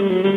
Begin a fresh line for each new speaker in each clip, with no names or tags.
Mm-hmm.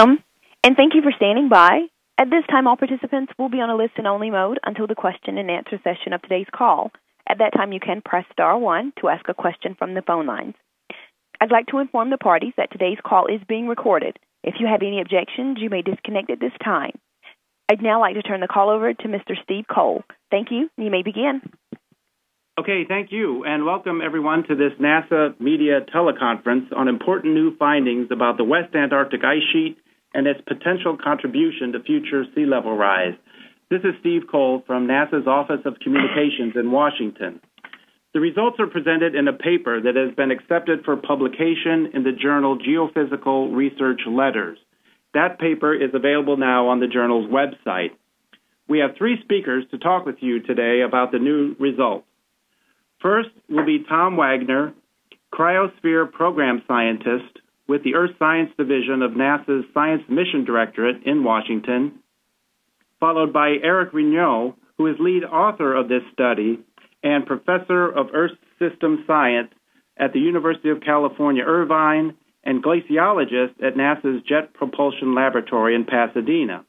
Welcome, and thank you for standing by. At this time, all participants will be on a listen-only mode until the question and answer session of today's call. At that time, you can press star one to ask a question from the phone lines. I'd like to inform the parties that today's call is being recorded. If you have any objections, you may disconnect at this time. I'd now like to turn the call over to Mr. Steve Cole. Thank you. You may begin.
Okay, thank you, and welcome everyone to this NASA media teleconference on important new findings about the West Antarctic ice sheet and its potential contribution to future sea level rise. This is Steve Cole from NASA's Office of Communications in Washington. The results are presented in a paper that has been accepted for publication in the journal Geophysical Research Letters. That paper is available now on the journal's website. We have three speakers to talk with you today about the new results. First will be Tom Wagner, Cryosphere Program Scientist with the Earth Science Division of NASA's Science Mission Directorate in Washington, followed by Eric Rignot, who is lead author of this study and professor of Earth System Science at the University of California, Irvine, and glaciologist at NASA's Jet Propulsion Laboratory in Pasadena.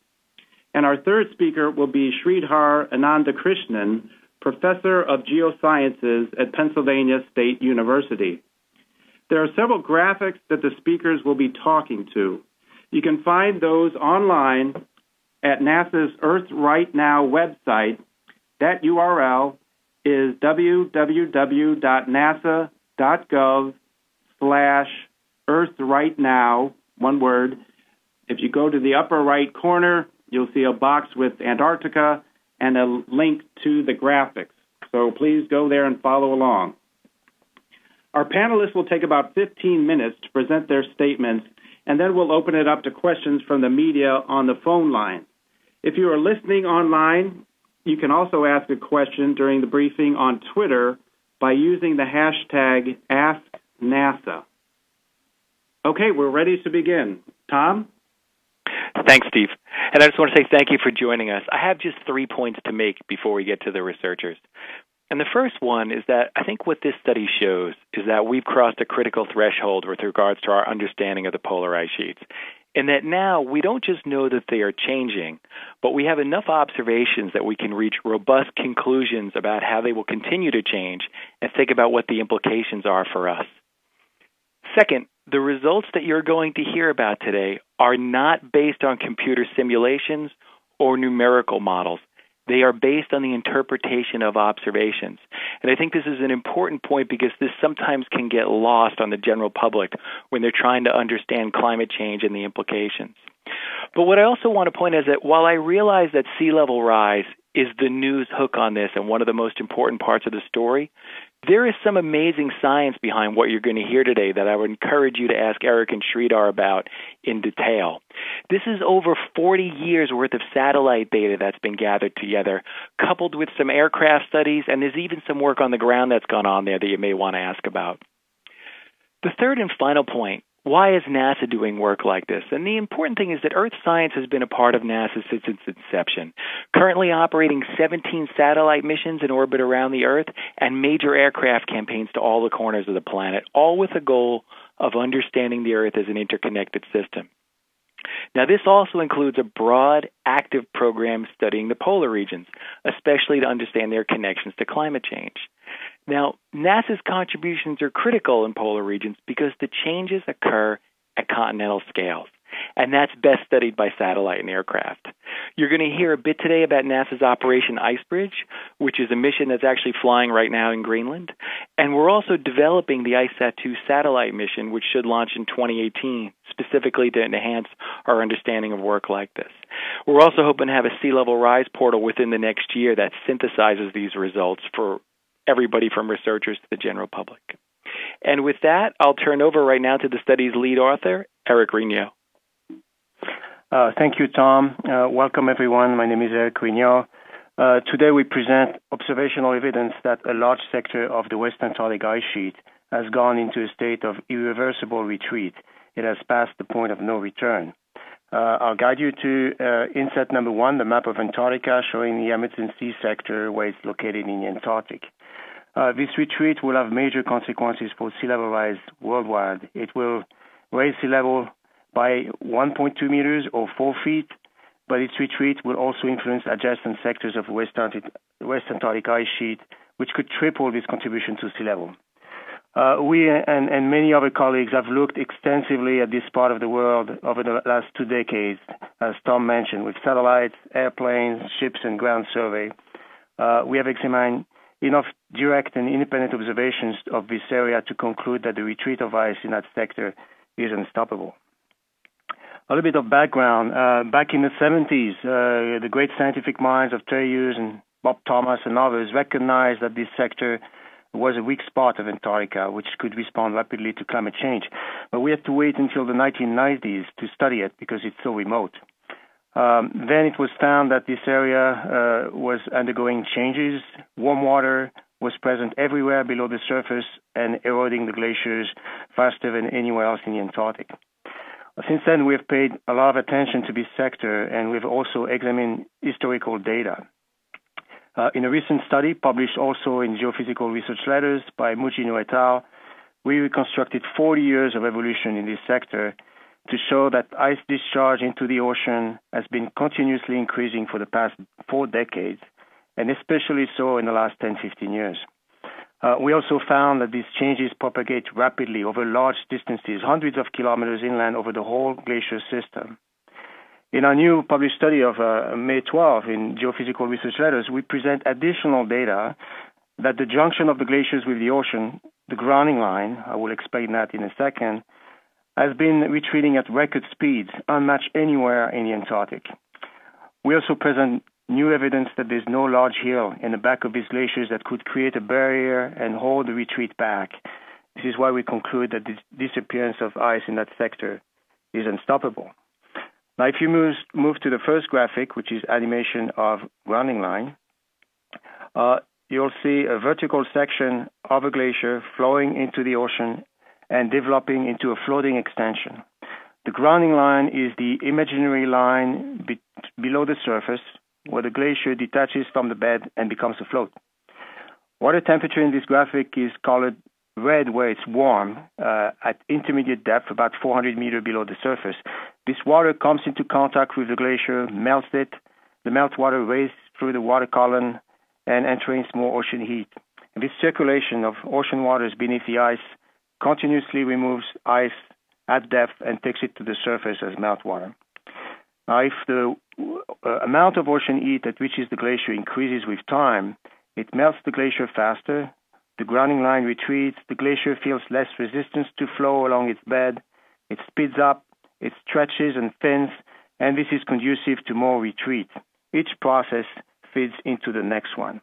And our third speaker will be Sridhar Anandakrishnan, professor of geosciences at Pennsylvania State University. There are several graphics that the speakers will be talking to. You can find those online at NASA's Earth Right Now website. That URL is www.nasa.gov slash Earth Right Now, one word. If you go to the upper right corner, you'll see a box with Antarctica and a link to the graphics. So please go there and follow along. Our panelists will take about 15 minutes to present their statements, and then we'll open it up to questions from the media on the phone line. If you are listening online, you can also ask a question during the briefing on Twitter by using the hashtag AskNASA. Okay, we're ready to begin. Tom?
Thanks, Steve. And I just want to say thank you for joining us. I have just three points to make before we get to the researchers. And the first one is that I think what this study shows is that we've crossed a critical threshold with regards to our understanding of the polar ice sheets. And that now we don't just know that they are changing, but we have enough observations that we can reach robust conclusions about how they will continue to change and think about what the implications are for us. Second, the results that you're going to hear about today are not based on computer simulations or numerical models. They are based on the interpretation of observations. And I think this is an important point because this sometimes can get lost on the general public when they're trying to understand climate change and the implications. But what I also want to point out is that while I realize that sea level rise is the news hook on this and one of the most important parts of the story, there is some amazing science behind what you're going to hear today that I would encourage you to ask Eric and Sridhar about in detail. This is over 40 years worth of satellite data that's been gathered together, coupled with some aircraft studies, and there's even some work on the ground that's gone on there that you may want to ask about. The third and final point why is NASA doing work like this? And the important thing is that Earth science has been a part of NASA since its inception, currently operating 17 satellite missions in orbit around the Earth and major aircraft campaigns to all the corners of the planet, all with the goal of understanding the Earth as an interconnected system. Now, this also includes a broad, active program studying the polar regions, especially to understand their connections to climate change. Now, NASA's contributions are critical in polar regions because the changes occur at continental scales, and that's best studied by satellite and aircraft. You're going to hear a bit today about NASA's Operation Icebridge, which is a mission that's actually flying right now in Greenland. And we're also developing the ICESat 2 satellite mission, which should launch in 2018, specifically to enhance our understanding of work like this. We're also hoping to have a sea level rise portal within the next year that synthesizes these results for everybody from researchers to the general public. And with that, I'll turn over right now to the study's lead author, Eric Rignot.
Uh, thank you, Tom. Uh, welcome, everyone. My name is Eric Rignot. Uh, today, we present observational evidence that a large sector of the West Antarctic ice sheet has gone into a state of irreversible retreat. It has passed the point of no return. Uh, I'll guide you to uh, inset number one, the map of Antarctica showing the Amundsen Sea sector where it's located in the Antarctic. Uh, this retreat will have major consequences for sea level rise worldwide. It will raise sea level by 1.2 meters or 4 feet, but its retreat will also influence adjacent sectors of West Antarctic, West Antarctic ice sheet, which could triple this contribution to sea level. Uh, we and, and, many other colleagues have looked extensively at this part of the world over the last two decades, as Tom mentioned, with satellites, airplanes, ships, and ground survey. Uh, we have examined enough direct and independent observations of this area to conclude that the retreat of ice in that sector is unstoppable. A little bit of background. Uh, back in the 70s, uh, the great scientific minds of Terry Hughes and Bob Thomas and others recognized that this sector was a weak spot of Antarctica, which could respond rapidly to climate change. But we had to wait until the 1990s to study it because it's so remote. Um, then it was found that this area uh, was undergoing changes. Warm water was present everywhere below the surface and eroding the glaciers faster than anywhere else in the Antarctic. Since then, we've paid a lot of attention to this sector and we've also examined historical data. Uh, in a recent study published also in Geophysical Research Letters by Mouginot et al., we reconstructed 40 years of evolution in this sector to show that ice discharge into the ocean has been continuously increasing for the past four decades, and especially so in the last 10, 15 years. Uh, we also found that these changes propagate rapidly over large distances, hundreds of kilometers inland over the whole glacier system. In our new published study of uh, May 12 in Geophysical Research Letters, we present additional data that the junction of the glaciers with the ocean, the grounding line, I will explain that in a second, has been retreating at record speeds, unmatched anywhere in the Antarctic. We also present new evidence that there's no large hill in the back of these glaciers that could create a barrier and hold the retreat back. This is why we conclude that the disappearance of ice in that sector is unstoppable. Now, if you move, move to the first graphic, which is animation of grounding line, uh, you'll see a vertical section of a glacier flowing into the ocean and developing into a floating extension. The grounding line is the imaginary line be- below the surface where the glacier detaches from the bed and becomes a float. Water temperature in this graphic is colored red where it's warm uh, at intermediate depth, about 400 meters below the surface. This water comes into contact with the glacier, melts it. The meltwater races through the water column and enters more ocean heat. And this circulation of ocean waters beneath the ice continuously removes ice at depth and takes it to the surface as meltwater. Now, if the uh, amount of ocean heat that reaches the glacier increases with time, it melts the glacier faster, the grounding line retreats, the glacier feels less resistance to flow along its bed, it speeds up, it stretches and thins, and this is conducive to more retreat. Each process feeds into the next one.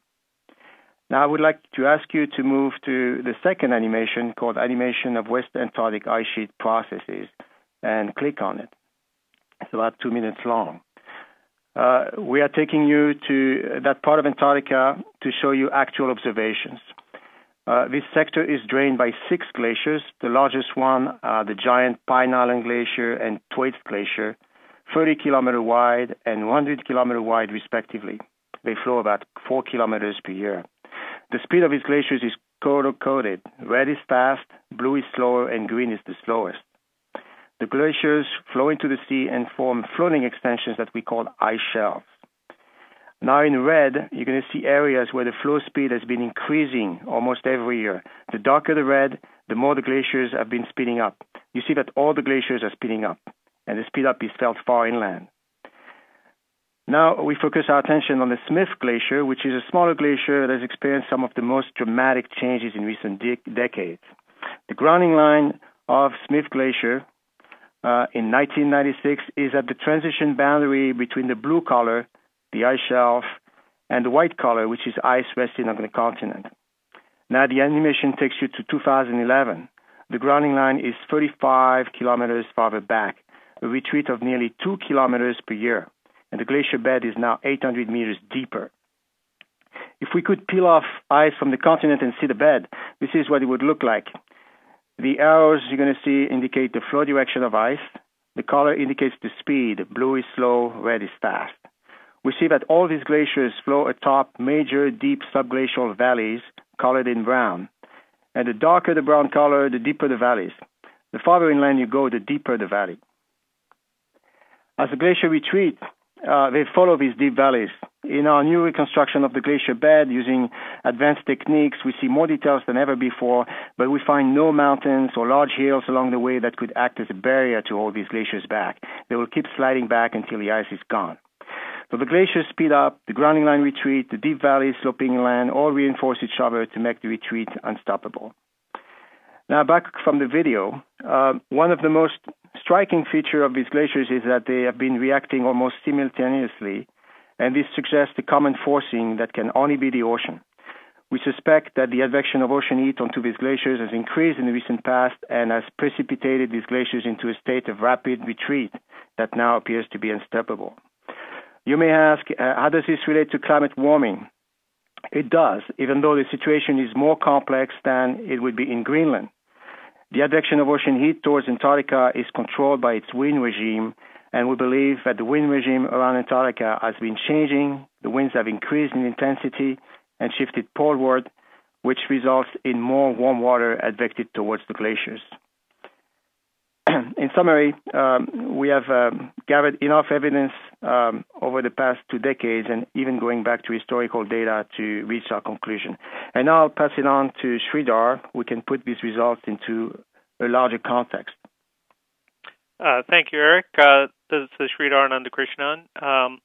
Now I would like to ask you to move to the second animation called Animation of West Antarctic Ice Sheet Processes and click on it. It's about two minutes long. Uh, we are taking you to that part of Antarctica to show you actual observations. Uh, this sector is drained by six glaciers. The largest one are the giant Pine Island Glacier and Thwaites Glacier, 30 kilometer wide and 100 kilometer wide respectively. They flow about 4 kilometers per year. The speed of these glaciers is color coded. Red is fast, blue is slower, and green is the slowest. The glaciers flow into the sea and form floating extensions that we call ice shelves. Now in red, you're going to see areas where the flow speed has been increasing almost every year. The darker the red, the more the glaciers have been speeding up. You see that all the glaciers are speeding up, and the speed up is felt far inland. Now we focus our attention on the Smith Glacier, which is a smaller glacier that has experienced some of the most dramatic changes in recent de- decades. The grounding line of Smith Glacier uh, in 1996 is at the transition boundary between the blue color, the ice shelf, and the white color, which is ice resting on the continent. Now the animation takes you to 2011. The grounding line is 35 kilometers farther back, a retreat of nearly 2 kilometers per year and the glacier bed is now 800 meters deeper. If we could peel off ice from the continent and see the bed, this is what it would look like. The arrows you're going to see indicate the flow direction of ice. The color indicates the speed. Blue is slow, red is fast. We see that all these glaciers flow atop major deep subglacial valleys colored in brown. And the darker the brown color, the deeper the valleys. The farther inland you go, the deeper the valley. As the glacier retreats, uh, they follow these deep valleys. In our new reconstruction of the glacier bed using advanced techniques, we see more details than ever before, but we find no mountains or large hills along the way that could act as a barrier to hold these glaciers back. They will keep sliding back until the ice is gone. So the glaciers speed up, the grounding line retreat, the deep valleys sloping inland all reinforce each other to make the retreat unstoppable. Now, back from the video, uh, one of the most striking feature of these glaciers is that they have been reacting almost simultaneously, and this suggests a common forcing that can only be the ocean. We suspect that the advection of ocean heat onto these glaciers has increased in the recent past and has precipitated these glaciers into a state of rapid retreat that now appears to be unstoppable. You may ask, uh, how does this relate to climate warming? It does, even though the situation is more complex than it would be in Greenland. The advection of ocean heat towards Antarctica is controlled by its wind regime, and we believe that the wind regime around Antarctica has been changing. The winds have increased in intensity and shifted poleward, which results in more warm water advected towards the glaciers. in summary, um, we have um, gathered enough evidence um, over the past two decades and even going back to historical data to reach our conclusion. And now I'll pass it on to Sridhar, who can put these results into a larger context.
Uh, thank you, Eric. Uh, this is Sridhar Anandakrishnan. Um,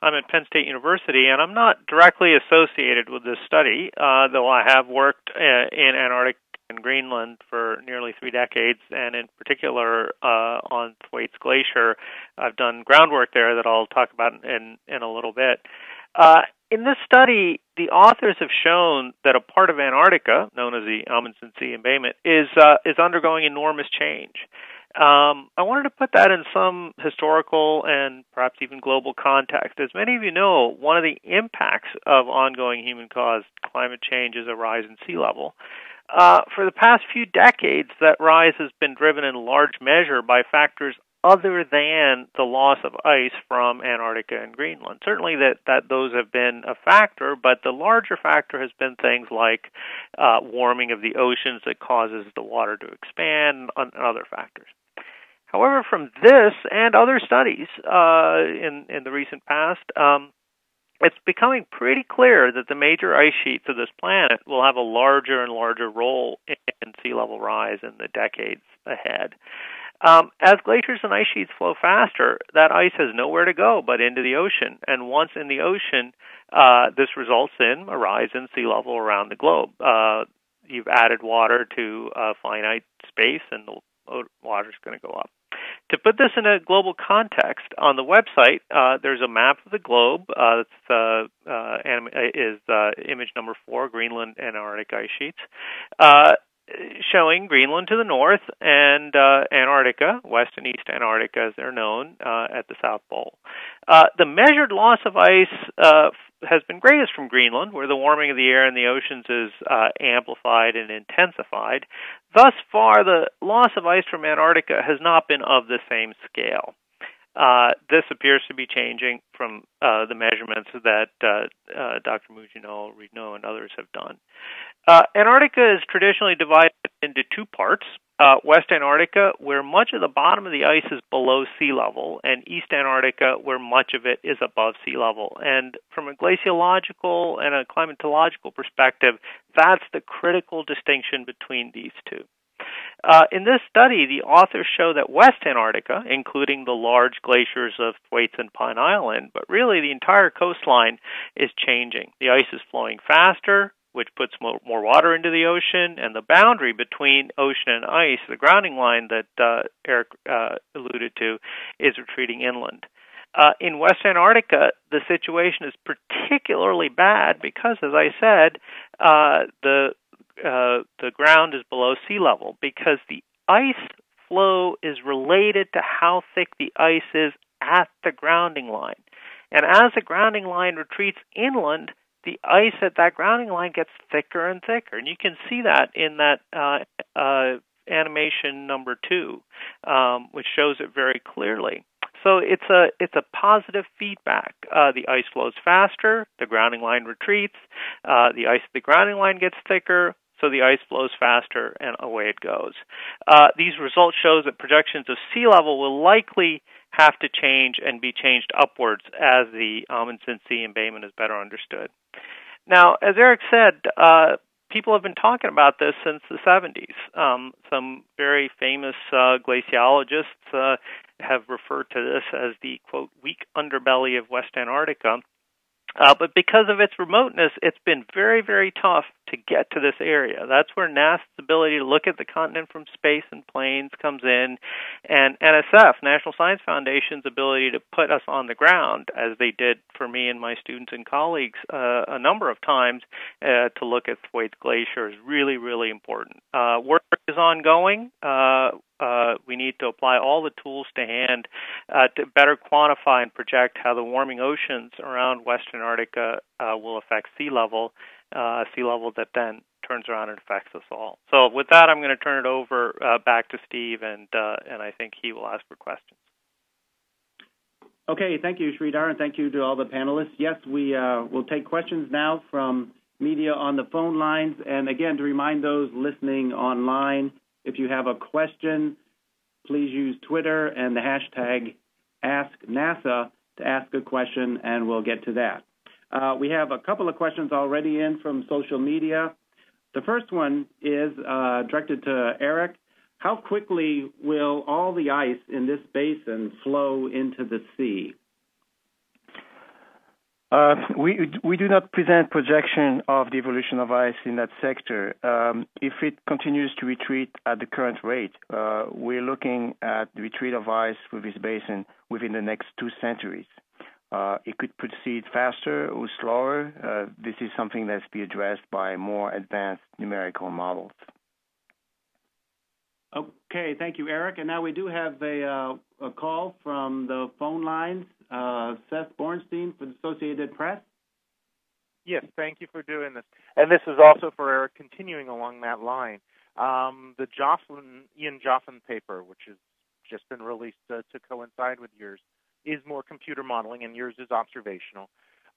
I'm at Penn State University, and I'm not directly associated with this study, uh, though I have worked uh, in Antarctica and Greenland for nearly three decades, and in particular uh, on Thwaites Glacier. I've done groundwork there that I'll talk about in, in a little bit. Uh, in this study, the authors have shown that a part of Antarctica, known as the Amundsen Sea embayment, is uh, is undergoing enormous change. Um, I wanted to put that in some historical and perhaps even global context. As many of you know, one of the impacts of ongoing human caused climate change is a rise in sea level. Uh, for the past few decades, that rise has been driven in large measure by factors other than the loss of ice from Antarctica and Greenland. Certainly, that, that those have been a factor, but the larger factor has been things like uh, warming of the oceans that causes the water to expand and other factors. However, from this and other studies uh, in in the recent past, um, it's becoming pretty clear that the major ice sheets of this planet will have a larger and larger role in, sea level rise in the decades ahead. Um, as glaciers and ice sheets flow faster, that ice has nowhere to go but into the ocean. And once in the ocean, uh, this results in a rise in sea level around the globe. Uh, you've added water to a finite space, and the water is going to go up. To put this in a global context, on the website uh, there's a map of the globe. Uh, that's uh, uh anim- is uh, image number four, Greenland and Antarctic ice sheets, uh, showing Greenland to the north and Antarctica, west and east Antarctica as they're known, at the South Pole. the measured loss of ice has been greatest from Greenland, where the warming of the air and the oceans is uh, amplified and intensified. Thus far, the loss of ice from Antarctica has not been of the same scale. Uh, this appears to be changing from uh, the measurements that uh, uh Dr. Mouginot, Rignot, and others have done. Uh, Antarctica is traditionally divided into two parts uh, West Antarctica, where much of the bottom of the ice is below sea level, and East Antarctica, where much of it is above sea level. And from a glaciological and a climatological perspective, that's the critical distinction between these two. Uh, in this study, the authors show that West Antarctica, including the large glaciers of Thwaites and Pine Island, but really the entire coastline, is changing. The ice is flowing faster, which puts more, more water into the ocean, and the boundary between ocean and ice, the grounding line that uh, Eric uh, alluded to, is retreating inland. Uh, in West Antarctica, the situation is particularly bad because, as I said, uh, the uh, the ground is below sea level because the ice flow is related to how thick the ice is at the grounding line. And as the grounding line retreats inland, the ice at that grounding line gets thicker and thicker, and you can see that in that uh, uh, animation number two, um, which shows it very clearly. So it's a it's a positive feedback. Uh, the ice flows faster, the grounding line retreats, uh, the ice at the grounding line gets thicker, so the ice flows faster, and away it goes. Uh, these results show that projections of sea level will likely have to change and be changed upwards as the Amundsen Sea embayment is better understood. Now, as Eric said, uh, people have been talking about this since the 70s. Um, some very famous uh, glaciologists uh, have referred to this as the quote weak underbelly of West Antarctica. Uh, but because of its remoteness, it's been very, very tough to get to this area. That's where NASA's ability to look at the continent from space and planes comes in, and NSF, National Science Foundation's ability to put us on the ground, as they did for me and my students and colleagues uh, a number of times, uh, to look at Thwaites Glacier is really, really important. Uh, work is ongoing. Uh, uh, we need to apply all the tools to hand uh, to better quantify and project how the warming oceans around Western Antarctica uh, will affect sea level, uh, sea level that then turns around and affects us all. So, with that, I'm going to turn it over uh, back to Steve, and and I think he will ask for questions.
Okay, thank you, Sridhar, and thank you to all the panelists. Yes, we will take questions now from media on the phone lines, and again, to remind those listening online if you have a question, please use Twitter and the hashtag AskNASA to ask a question, and we'll get to that. Uh, we have a couple of questions already in from social media. The first one is uh, directed to Eric. How quickly will all the ice in this basin flow into the sea?
Uh, we we do not present projection of the evolution of ice in that sector. Um, if it continues to retreat at the current rate, uh, we're looking at the retreat of ice with this basin within the next two centuries. Uh, it could proceed faster or slower. Uh, this is something that's be addressed by more advanced numerical models.
Okay, thank you, Eric. And now we do have a, uh, a call from the phone lines. Uh, Seth Borenstein for the Associated Press.
Yes, thank you for doing this. And this is also for Eric, continuing along that line. Um, the Jocelyn, Ian Joughin paper, which has just been released uh, to coincide with yours, is more computer modeling, and yours is observational.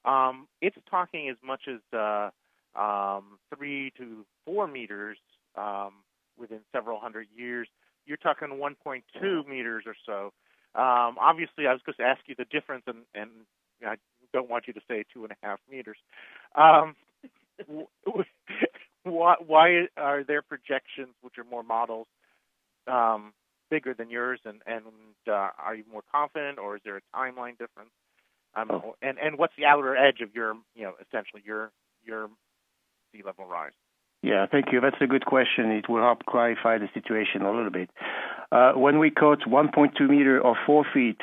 Um, it's talking as much as uh, um, three to four meters um, within several hundred years. You're talking 1.2 meters or so. Um, obviously, I was going to ask you the difference, and, and I don't want you to say two and a half meters. Um, why, why are there projections, which are more models, um, bigger than yours, and and uh, are you more confident, or is there a timeline difference? Um, oh. And and what's the outer edge of your, you know, essentially your your sea level rise?
Yeah, thank you. That's a good question. It will help clarify the situation a little bit. Uh, when we quote 1.2 meter or 4 feet,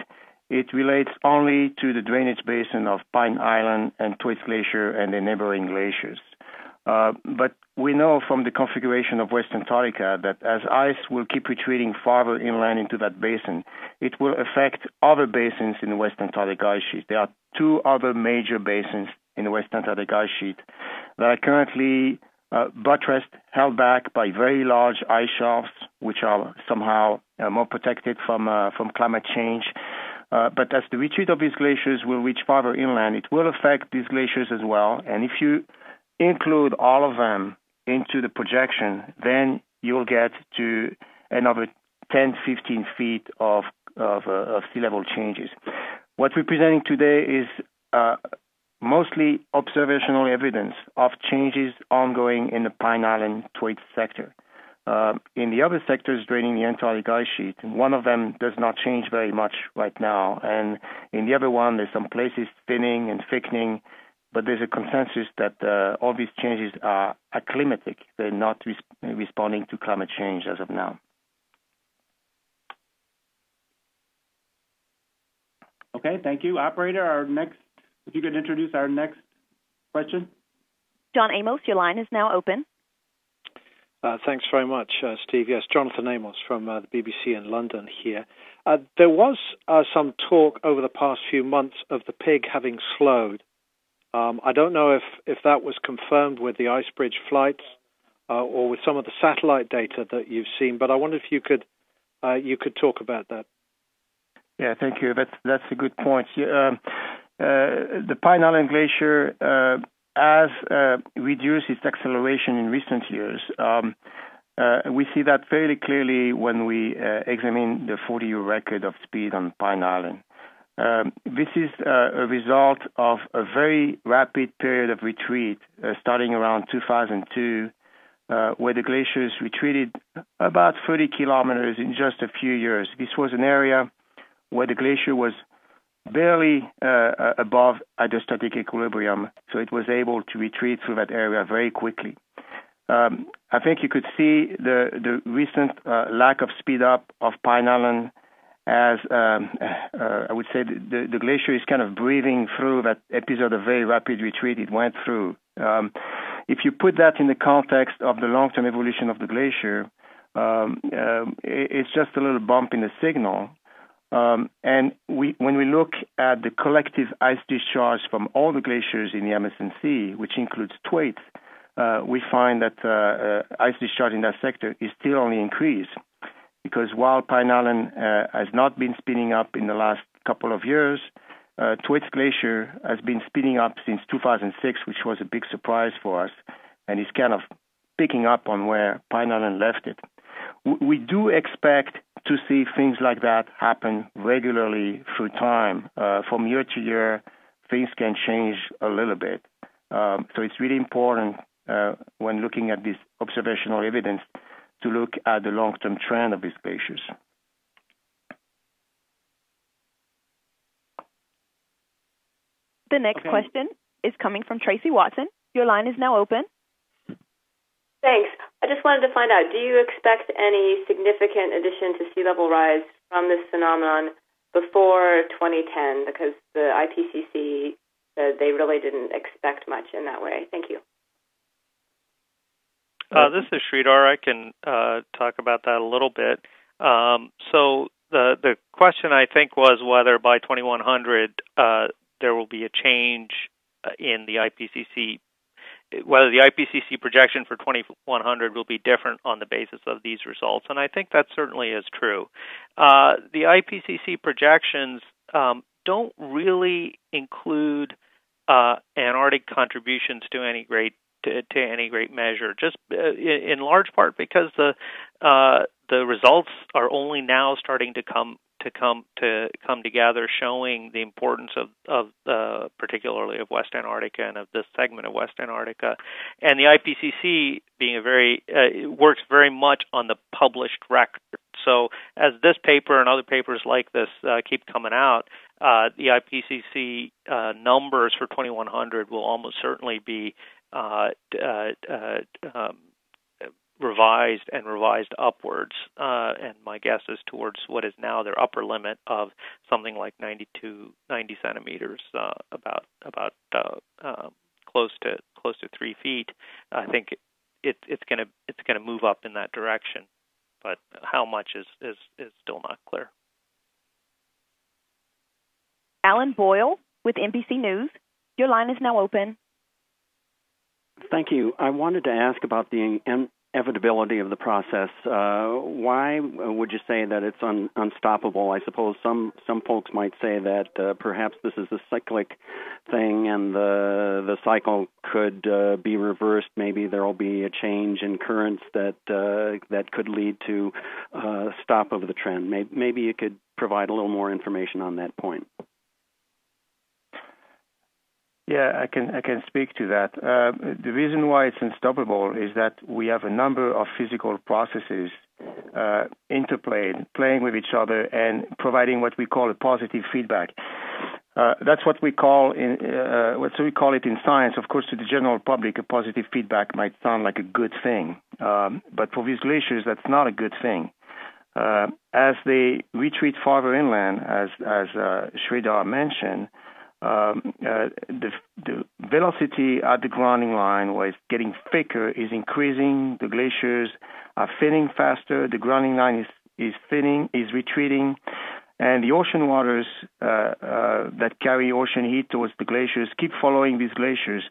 it relates only to the drainage basin of Pine Island and Thwaites Glacier and the neighboring glaciers. Uh, but we know from the configuration of West Antarctica that as ice will keep retreating farther inland into that basin, it will affect other basins in the West Antarctic ice sheet. There are two other major basins in the West Antarctic ice sheet that are currently buttressed, held back by very large ice shelves, which are somehow uh, more protected from uh, from climate change. Uh, but as the retreat of these glaciers will reach farther inland, it will affect these glaciers as well. And if you include all of them into the projection, then you'll get to another 10, 15 feet of of, uh, of sea level changes. What we're presenting today is uh, mostly observational evidence of changes ongoing in the Pine Island Thwaites sector. Uh, in the other sectors draining the Antarctic ice sheet, one of them does not change very much right now, and in the other one, there's some places thinning and thickening, but there's a consensus that uh, all these changes are acclimatic. They're not res- responding to climate change as of now.
Okay, thank you. Operator, our next, if you could introduce our next question.
John Amos, your line is now open.
Uh, thanks very much, uh, Steve. Yes, Jonathan Amos from uh, the BBC in London here. Uh, there was uh, some talk over the past few months of the pig having slowed. Um, I don't know if, if that was confirmed with the Icebridge flights uh, or with some of the satellite data that you've seen, but I wonder if you could you could talk about that.
Yeah, thank you. That's that's a good point. Yeah, um, the Pine Island Glacier has uh, reduced its acceleration in recent years. Um, uh, we see that fairly clearly when we uh, examine the 40-year record of speed on Pine Island. Um, this is uh, a result of a very rapid period of retreat uh, starting around 2002, uh, where the glaciers retreated about 30 kilometers in just a few years. This was an area where the glacier was barely uh, uh, above hydrostatic equilibrium, so it was able to retreat through that area very quickly. Um, I think you could see the the recent uh, lack of speed up of Pine Island as um, uh, I would say the, the, glacier is kind of breathing through that episode of very rapid retreat it went through. Um, if you put that in the context of the long-term evolution of the glacier, um, uh, it's just a little bump in the signal. Um, and we, when we look at the collective ice discharge from all the glaciers in the Amundsen Sea, which includes Thwaites, uh, we find that uh, uh, ice discharge in that sector is still only increased because while Pine Island uh, has not been speeding up in the last couple of years, uh, Thwaites Glacier has been speeding up since 2006, which was a big surprise for us, and is kind of picking up on where Pine Island left it. We do expect to see things like that happen regularly through time. Uh, from year to year, things can change a little bit. Um, so it's really important uh, when looking at this observational evidence to look at the long-term trend of these glaciers.
The next okay. question is coming from Tracy Watson. Your line is now open.
Thanks. I just wanted to find out do you expect any significant addition to sea level rise from this phenomenon before 2010? Because the IPCC said they really didn't expect much in that way. Thank you.
Uh, this is Sridhar. I can uh, talk about that a little bit. Um, so the the question I think was whether by 2100 uh, there will be a change uh, in the IPCC whether the IPCC projection for 2100 will be different on the basis of these results, and I think that certainly is true. Uh, the IPCC projections um, don't really include uh, Antarctic contributions to any great to, to, any great measure, just uh, in, in, large part because the uh, the results are only now starting to come to come to come together, showing the importance of of uh, particularly of West Antarctica and of this segment of West Antarctica, and the IPCC being a very uh, works very much on the published record. So as this paper and other papers like this uh, keep coming out, uh, the IPCC uh, numbers for 2100 will almost certainly be uh, um, revised and revised upwards, uh, and my guess is towards what is now their upper limit of something like 92, 90 centimeters, uh, about about uh, um, close to close to three feet. I think it, it it's going to it's going to move up in that direction, but how much is is is still not clear.
Alan Boyle with NBC News, your line is now open.
Thank you. I wanted to ask about the inevitability of the process. Uh, why would you say that it's un- unstoppable? I suppose some some folks might say that uh, perhaps this is a cyclic thing, and the the cycle could uh, be reversed. Maybe there will be a change in currents that uh, that could lead to uh, stop of the trend. Maybe, maybe you could provide a little more information on that point.
Yeah, I can I can speak to that. Uh, the reason why it's unstoppable is that we have a number of physical processes uh, interplayed, playing with each other, and providing what we call a positive feedback. Uh, that's what we call in uh, what we call it in science. Of course, to the general public, a positive feedback might sound like a good thing, um, but for these glaciers, that's not a good thing. Uh, as they retreat farther inland, as as uh, Sridhar mentioned, um, uh, the, the velocity at the grounding line, where it's getting thicker, is increasing. The glaciers are thinning faster. The grounding line is is thinning, is retreating, and the ocean waters uh, uh, that carry ocean heat towards the glaciers keep following these glaciers.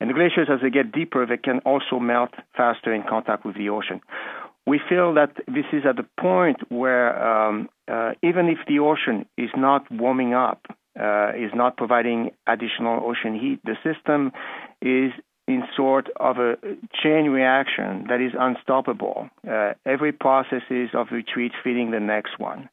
And the glaciers, as they get deeper, they can also melt faster in contact with the ocean. We feel that this is at the point where um, uh, even if the ocean is not warming up, uh, is not providing additional ocean heat. The system is in sort of a chain reaction that is unstoppable. Uh, every process is of retreat feeding the next one.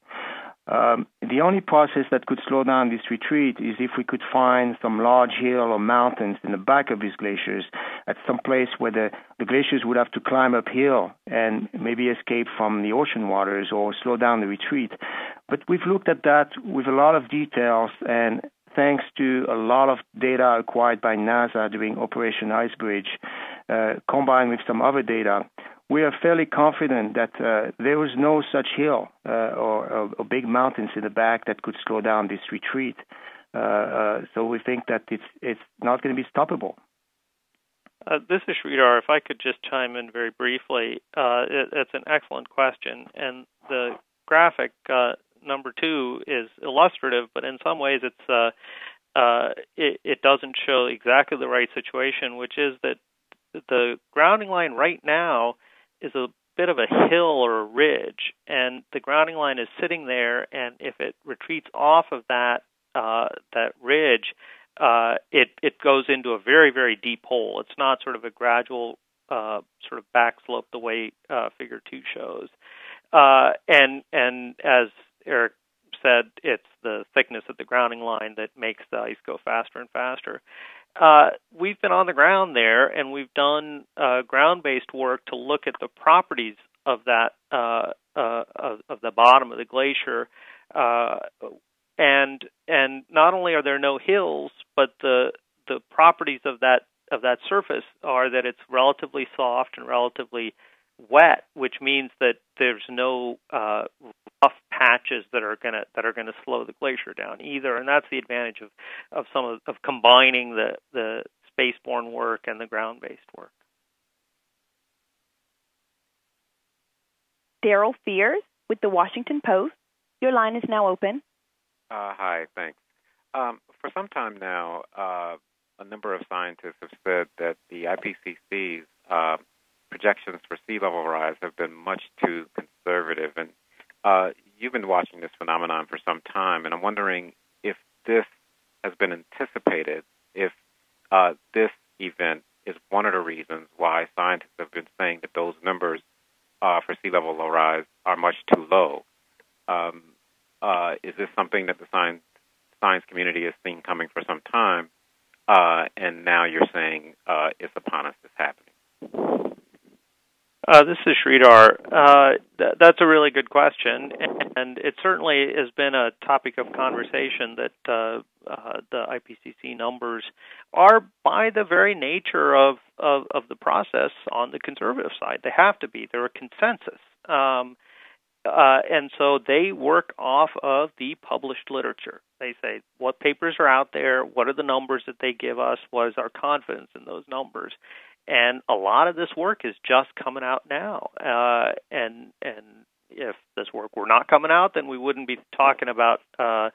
Um, the only process that could slow down this retreat is if we could find some large hill or mountains in the back of these glaciers at some place where the, the glaciers would have to climb uphill and maybe escape from the ocean waters or slow down the retreat. But we've looked at that with a lot of details and thanks to a lot of data acquired by NASA during Operation Icebridge, uh, combined with some other data, we are fairly confident that uh, there was no such hill uh, or, or, big mountains in the back that could slow down this retreat. Uh, uh so we think that it's it's not going to be stoppable.
Uh, this is Sridhar. If I could just chime in very briefly, uh, it, it's an excellent question, and the graphic number two is illustrative, but in some ways it's it, it doesn't show exactly the right situation, which is that the grounding line right now is a bit of a hill or a ridge, and the grounding line is sitting there. And if it retreats off of that uh, that ridge, uh, it it goes into a very very deep hole. It's not sort of a gradual uh, sort of back slope the way uh, Figure two shows. uh, and and as Eric said, it's the thickness of the grounding line that makes the ice go faster and faster. Uh, we've been on the ground there, and we've done uh, ground-based work to look at the properties of that uh, uh, of, of the bottom of the glacier, uh, and and not only are there no hills, but the the properties of that of that surface are that it's relatively soft and relatively wet, which means that there's no rough patches that are gonna that are gonna slow the glacier down either, and that's the advantage of of some of, of combining the the spaceborne work and the ground based work.
Darryl Fears with the Washington Post. Your line is now open.
Uh, hi, thanks. Um, for some time now, uh, a number of scientists have said that the IPCC's uh, projections for sea level rise have been much too conservative. And uh, you've been watching this phenomenon for some time, and I'm wondering if this has been anticipated, if uh, this event is one of the reasons why scientists have been saying that those numbers uh, for sea level rise are much too low. Um, uh, is this something that the science science community has seen coming for some time, uh, and now you're saying it's upon us, it's happening?
Uh, this is Sridhar. Uh, th- that's a really good question, and it certainly has been a topic of conversation that uh, uh the IPCC numbers are, by the very nature of, of, of the process, on the conservative side. They have to be. They're a consensus. Um, uh, and so they work off of the published literature. They say what papers are out there, what are the numbers that they give us, what is our confidence in those numbers, and a lot of this work is just coming out now. Uh, and and if this work were not coming out, then we wouldn't be talking about uh,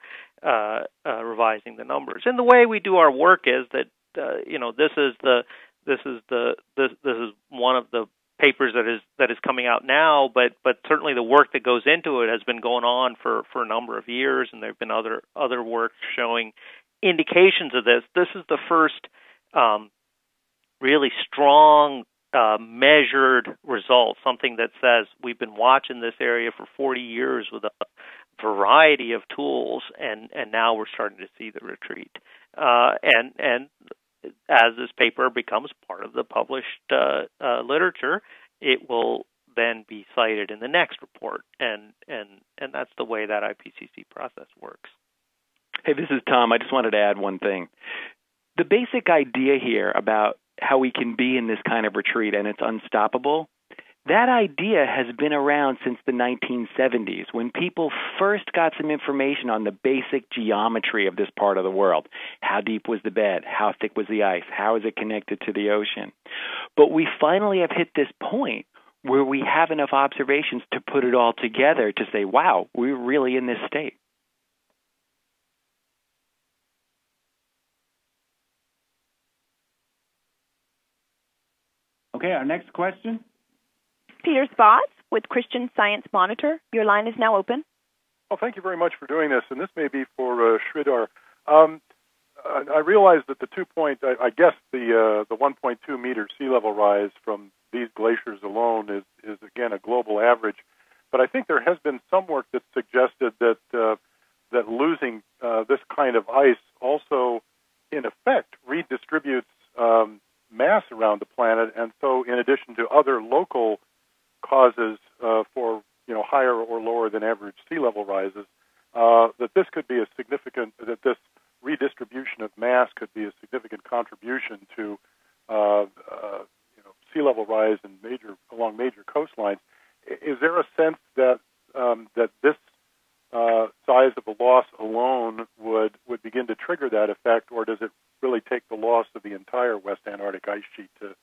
uh, uh, revising the numbers. And the way we do our work is that uh, you know this is the this is the this this is one of the papers that is that is coming out now, but but certainly the work that goes into it has been going on for for a number of years, and there have been other other work showing indications of this. This is the first um, really strong uh, measured result, something that says we've been watching this area for 40 years with a variety of tools, and and now we're starting to see the retreat. Uh, and and as this paper becomes part of the published uh, uh, literature, it will then be cited in the next report, and and and that's the way that IPCC process works.
Hey, this is Tom. I just wanted to add one thing. The basic idea here about how we can be in this kind of retreat and it's unstoppable that idea has been around since the 1970s when people first got some information on the basic geometry of this part of the world. How deep was the bed? How thick was the ice? How is it connected to the ocean? But we finally have hit this point where we have enough observations to put it all together to say, wow, we're really in this state.
Okay, our next question.
Peter Spotts with Christian Science Monitor. Your line is now open.
Well, thank you very much for doing this, and this may be for uh, Sridhar. Um, I realize that the two point, I, I guess the uh, the 1.2 meter sea level rise from these glaciers alone is is again a global average, but I think there has been some work that suggested that uh, that losing uh, this kind of ice also, in effect, redistributes um, mass around the planet, and so in addition to other local causes uh, for you know higher or lower than average sea level rises, uh, that this could be a significant that this redistribution of mass could be a significant contribution to uh, uh, you know sea level rise in major along major coastlines. Is there a sense that um, that this uh, size of a loss alone would would begin to trigger that effect, or does it really take the loss of the entire West Antarctic ice sheet to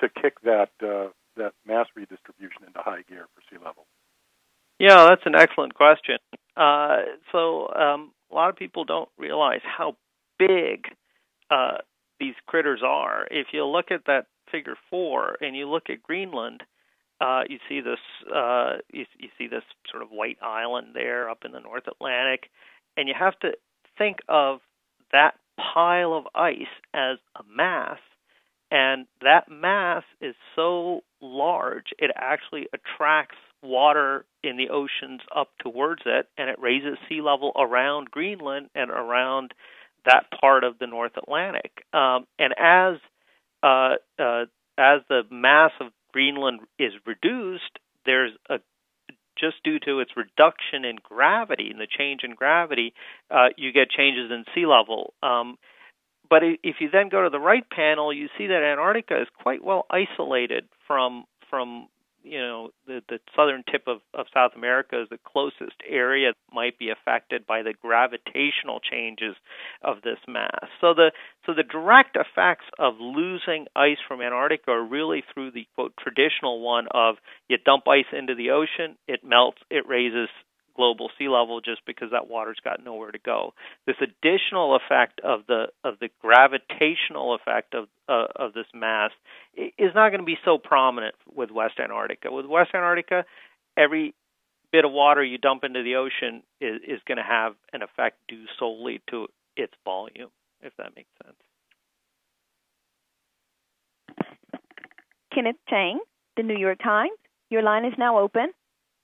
to kick that uh, that mass redistribution into high gear for sea level?
Yeah, that's an excellent question. Uh, so um, a lot of people don't realize how big uh, these critters are. If you look at that figure four and you look at Greenland, uh, you see this uh, you, you see this sort of white island there up in the North Atlantic, and you have to think of that pile of ice as a mass and that mass is so large it actually attracts water in the oceans up towards it, and it raises sea level around Greenland and around that part of the North Atlantic. Um, and as uh, uh, as the mass of Greenland is reduced, there's a just due to its reduction in gravity and the change in gravity, uh, you get changes in sea level. Um, but if you then go to the right panel, you see that Antarctica is quite well isolated from from you know the the southern tip of, of South America is the closest area that might be affected by the gravitational changes of this mass. So the so the direct effects of losing ice from Antarctica are really through the quote traditional one of you dump ice into the ocean, it melts, it raises global sea level just because that water's got nowhere to go. This additional effect of the of the gravitational effect of uh, of this mass is not going to be so prominent with West Antarctica. With West Antarctica, every bit of water you dump into the ocean is, is going to have an effect due solely to its volume, if that makes sense.
Kenneth Chang, The New York Times. Your line is now open.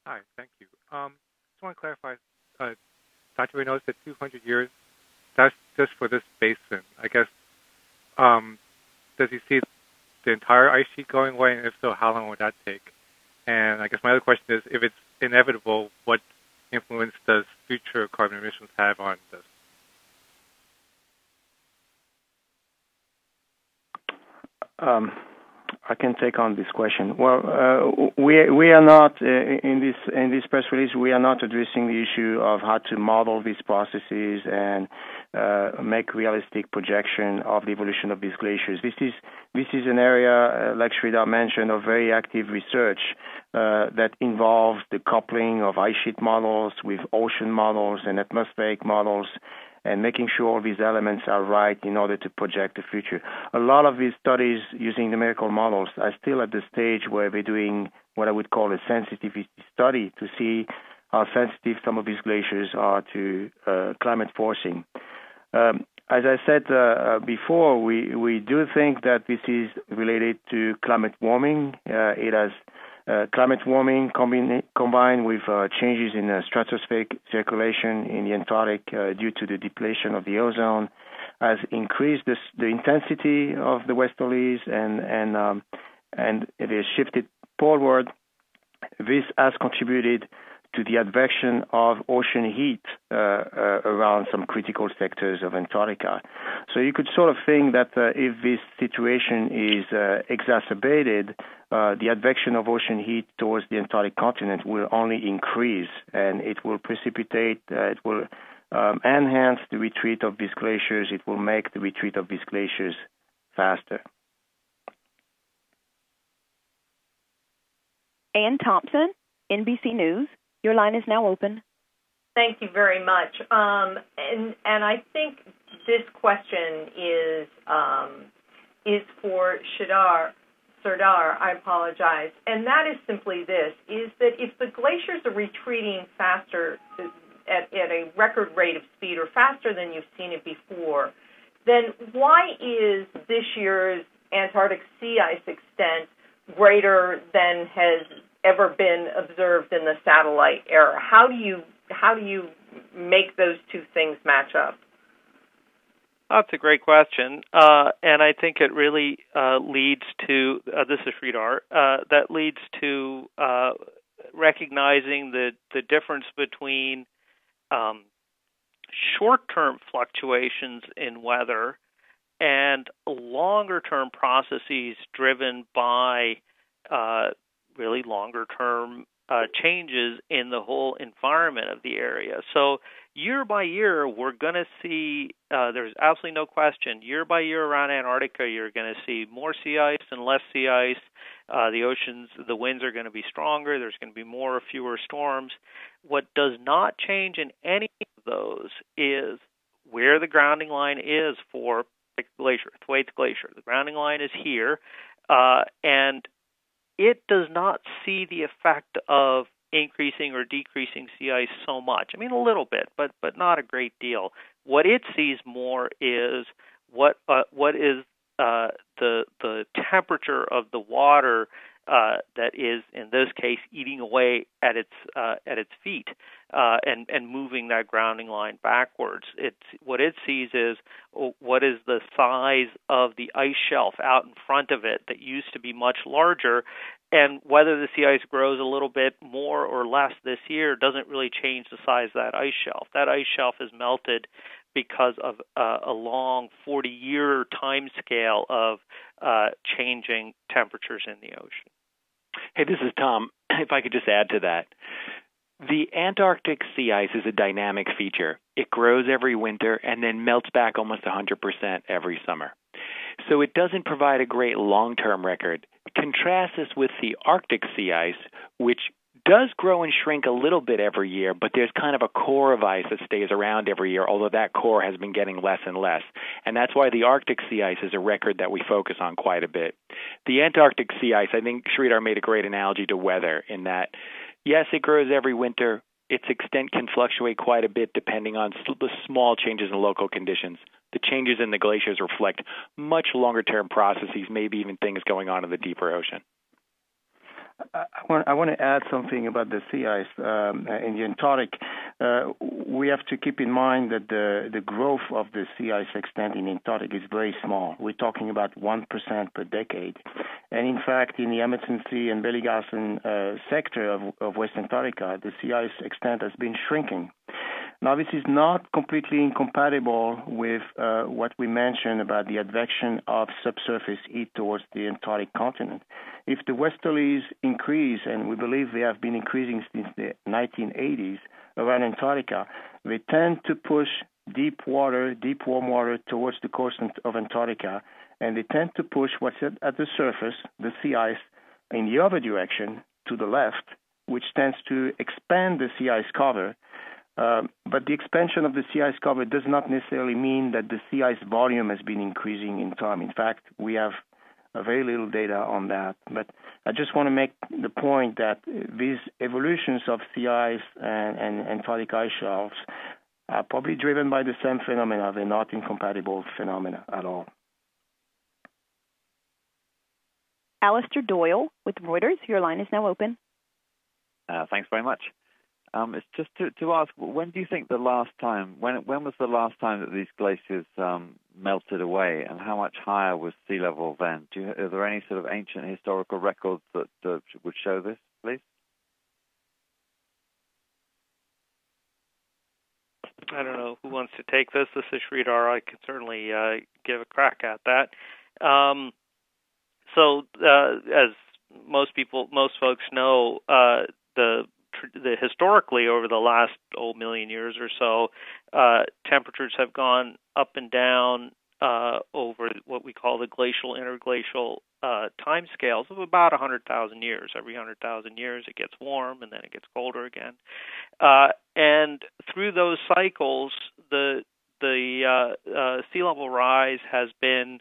Hi, thank you. Um, just want to clarify, uh, Dr. Reynolds said 200 years. That's just for this basin. I guess, um, does he see the entire ice sheet going away? And if so, how long would that take? And I guess my other question is, if it's inevitable, what influence does future carbon emissions have on this?
Um, I can take on this question. Well, uh, we we are not uh, in this in this press release. We are not addressing the issue of how to model these processes and uh, make realistic projection of the evolution of these glaciers. This is this is an area, uh, like Sridhar mentioned, of very active research uh, that involves the coupling of ice sheet models with ocean models and atmospheric models and making sure all these elements are right in order to project the future. A lot of these studies using numerical models are still at the stage where they're doing what I would call a sensitivity study to see how sensitive some of these glaciers are to uh, climate forcing. Um, as I said uh, uh, before, we, we do think that this is related to climate warming. Uh, it has uh, climate warming combine, combined with uh, changes in uh, stratospheric circulation in the Antarctic uh, due to the depletion of the ozone has increased this, the intensity of the westerlies and and um, and it has shifted poleward. This has contributed to the advection of ocean heat uh, uh, around some critical sectors of Antarctica. So you could sort of think that uh, if this situation is uh, exacerbated, uh, the advection of ocean heat towards the Antarctic continent will only increase, and it will precipitate, uh, it will um, enhance the retreat of these glaciers, it will make the retreat of these glaciers faster.
Anne Thompson, NBC News. Your line is now open.
Thank you very much. Um, and and I think this question is um, is for Shadar. Sardar, I apologize. And that is simply this is that if the glaciers are retreating faster at, at a record rate of speed or faster than you've seen it before, then why is this year's Antarctic sea ice extent greater than has ever been observed in the satellite era. How do you how do you make those two things match up?
That's a great question, uh, and I think it really uh, leads to uh, this is Sridhar. Uh, that leads to uh, recognizing the the difference between um, short-term fluctuations in weather and longer-term processes driven by uh, really longer term uh, changes in the whole environment of the area. So year by year, we're going to see. Uh, there's absolutely no question. Year by year around Antarctica, you're going to see more sea ice and less sea ice. Uh, the oceans, the winds are going to be stronger. There's going to be more or fewer storms. What does not change in any of those is where the grounding line is for Glacier, Thwaites Glacier. The grounding line is here, uh, and it does not see the effect of increasing or decreasing sea ice so much. I mean, a little bit, but but not a great deal. What it sees more is what uh, what is uh, the the temperature of the water uh, that is, in this case, eating away at its uh, at its feet uh, and and moving that grounding line backwards. It's what it sees is oh, what is the size of the ice shelf out in front of it that used to be much larger, and whether the sea ice grows a little bit more or less this year doesn't really change the size of that ice shelf. That ice shelf is melted because of uh, a long 40 year time scale of uh, changing temperatures in the ocean.
Hey, this is Tom. If I could just add to that. The Antarctic sea ice is a dynamic feature. It grows every winter and then melts back almost 100% every summer. So it doesn't provide a great long term record. Contrast this with the Arctic sea ice, which does grow and shrink a little bit every year, but there's kind of a core of ice that stays around every year, although that core has been getting less and less. And that's why the Arctic sea ice is a record that we focus on quite a bit. The Antarctic sea ice, I think Sridhar made a great analogy to weather in that, yes, it grows every winter. Its extent can fluctuate quite a bit depending on the small changes in local conditions. The changes in the glaciers reflect much longer term processes, maybe even things going on in the deeper ocean.
I want, to add something about the sea ice um, in the Antarctic. Uh, we have to keep in mind that the, the growth of the sea ice extent in Antarctic is very small. We're talking about 1% per decade. And in fact, in the Amundsen Sea and Bellingshausen uh, sector of, of West Antarctica, the sea ice extent has been shrinking. Now, this is not completely incompatible with uh, what we mentioned about the advection of subsurface heat towards the Antarctic continent. If the westerlies increase, and we believe they have been increasing since the 1980s around Antarctica, they tend to push deep water, deep warm water towards the coast of Antarctica, and they tend to push what's at the surface, the sea ice, in the other direction to the left, which tends to expand the sea ice cover um, but the expansion of the sea ice cover does not necessarily mean that the sea ice volume has been increasing in time. In fact, we have very little data on that. But I just want to make the point that these evolutions of sea ice and, and Antarctic ice shelves are probably driven by the same phenomena. They're not incompatible phenomena at all.
Alister Doyle with Reuters, your line is now open.
Uh, thanks very much. Um, it's just to, to ask, when do you think the last time, when when was the last time that these glaciers um, melted away, and how much higher was sea level then? Do you, are there any sort of ancient historical records that uh, would show this, please?
I don't know who wants to take this. This is Sridhar. I can certainly uh, give a crack at that. Um, so, uh, as most people, most folks know, uh, the the historically over the last oh million years or so, uh, temperatures have gone up and down uh, over what we call the glacial interglacial uh, time scales of about 100,000 years. Every 100,000 years, it gets warm and then it gets colder again. Uh, and through those cycles, the the uh, uh, sea level rise has been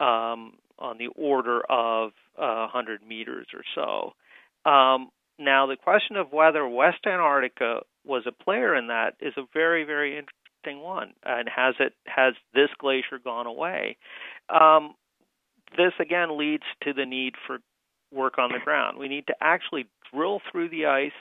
um, on the order of uh, 100 meters or so. Um, now, the question of whether West Antarctica was a player in that is a very, very interesting one. And has it has this glacier gone away? Um, this again leads to the need for work on the ground. We need to actually drill through the ice,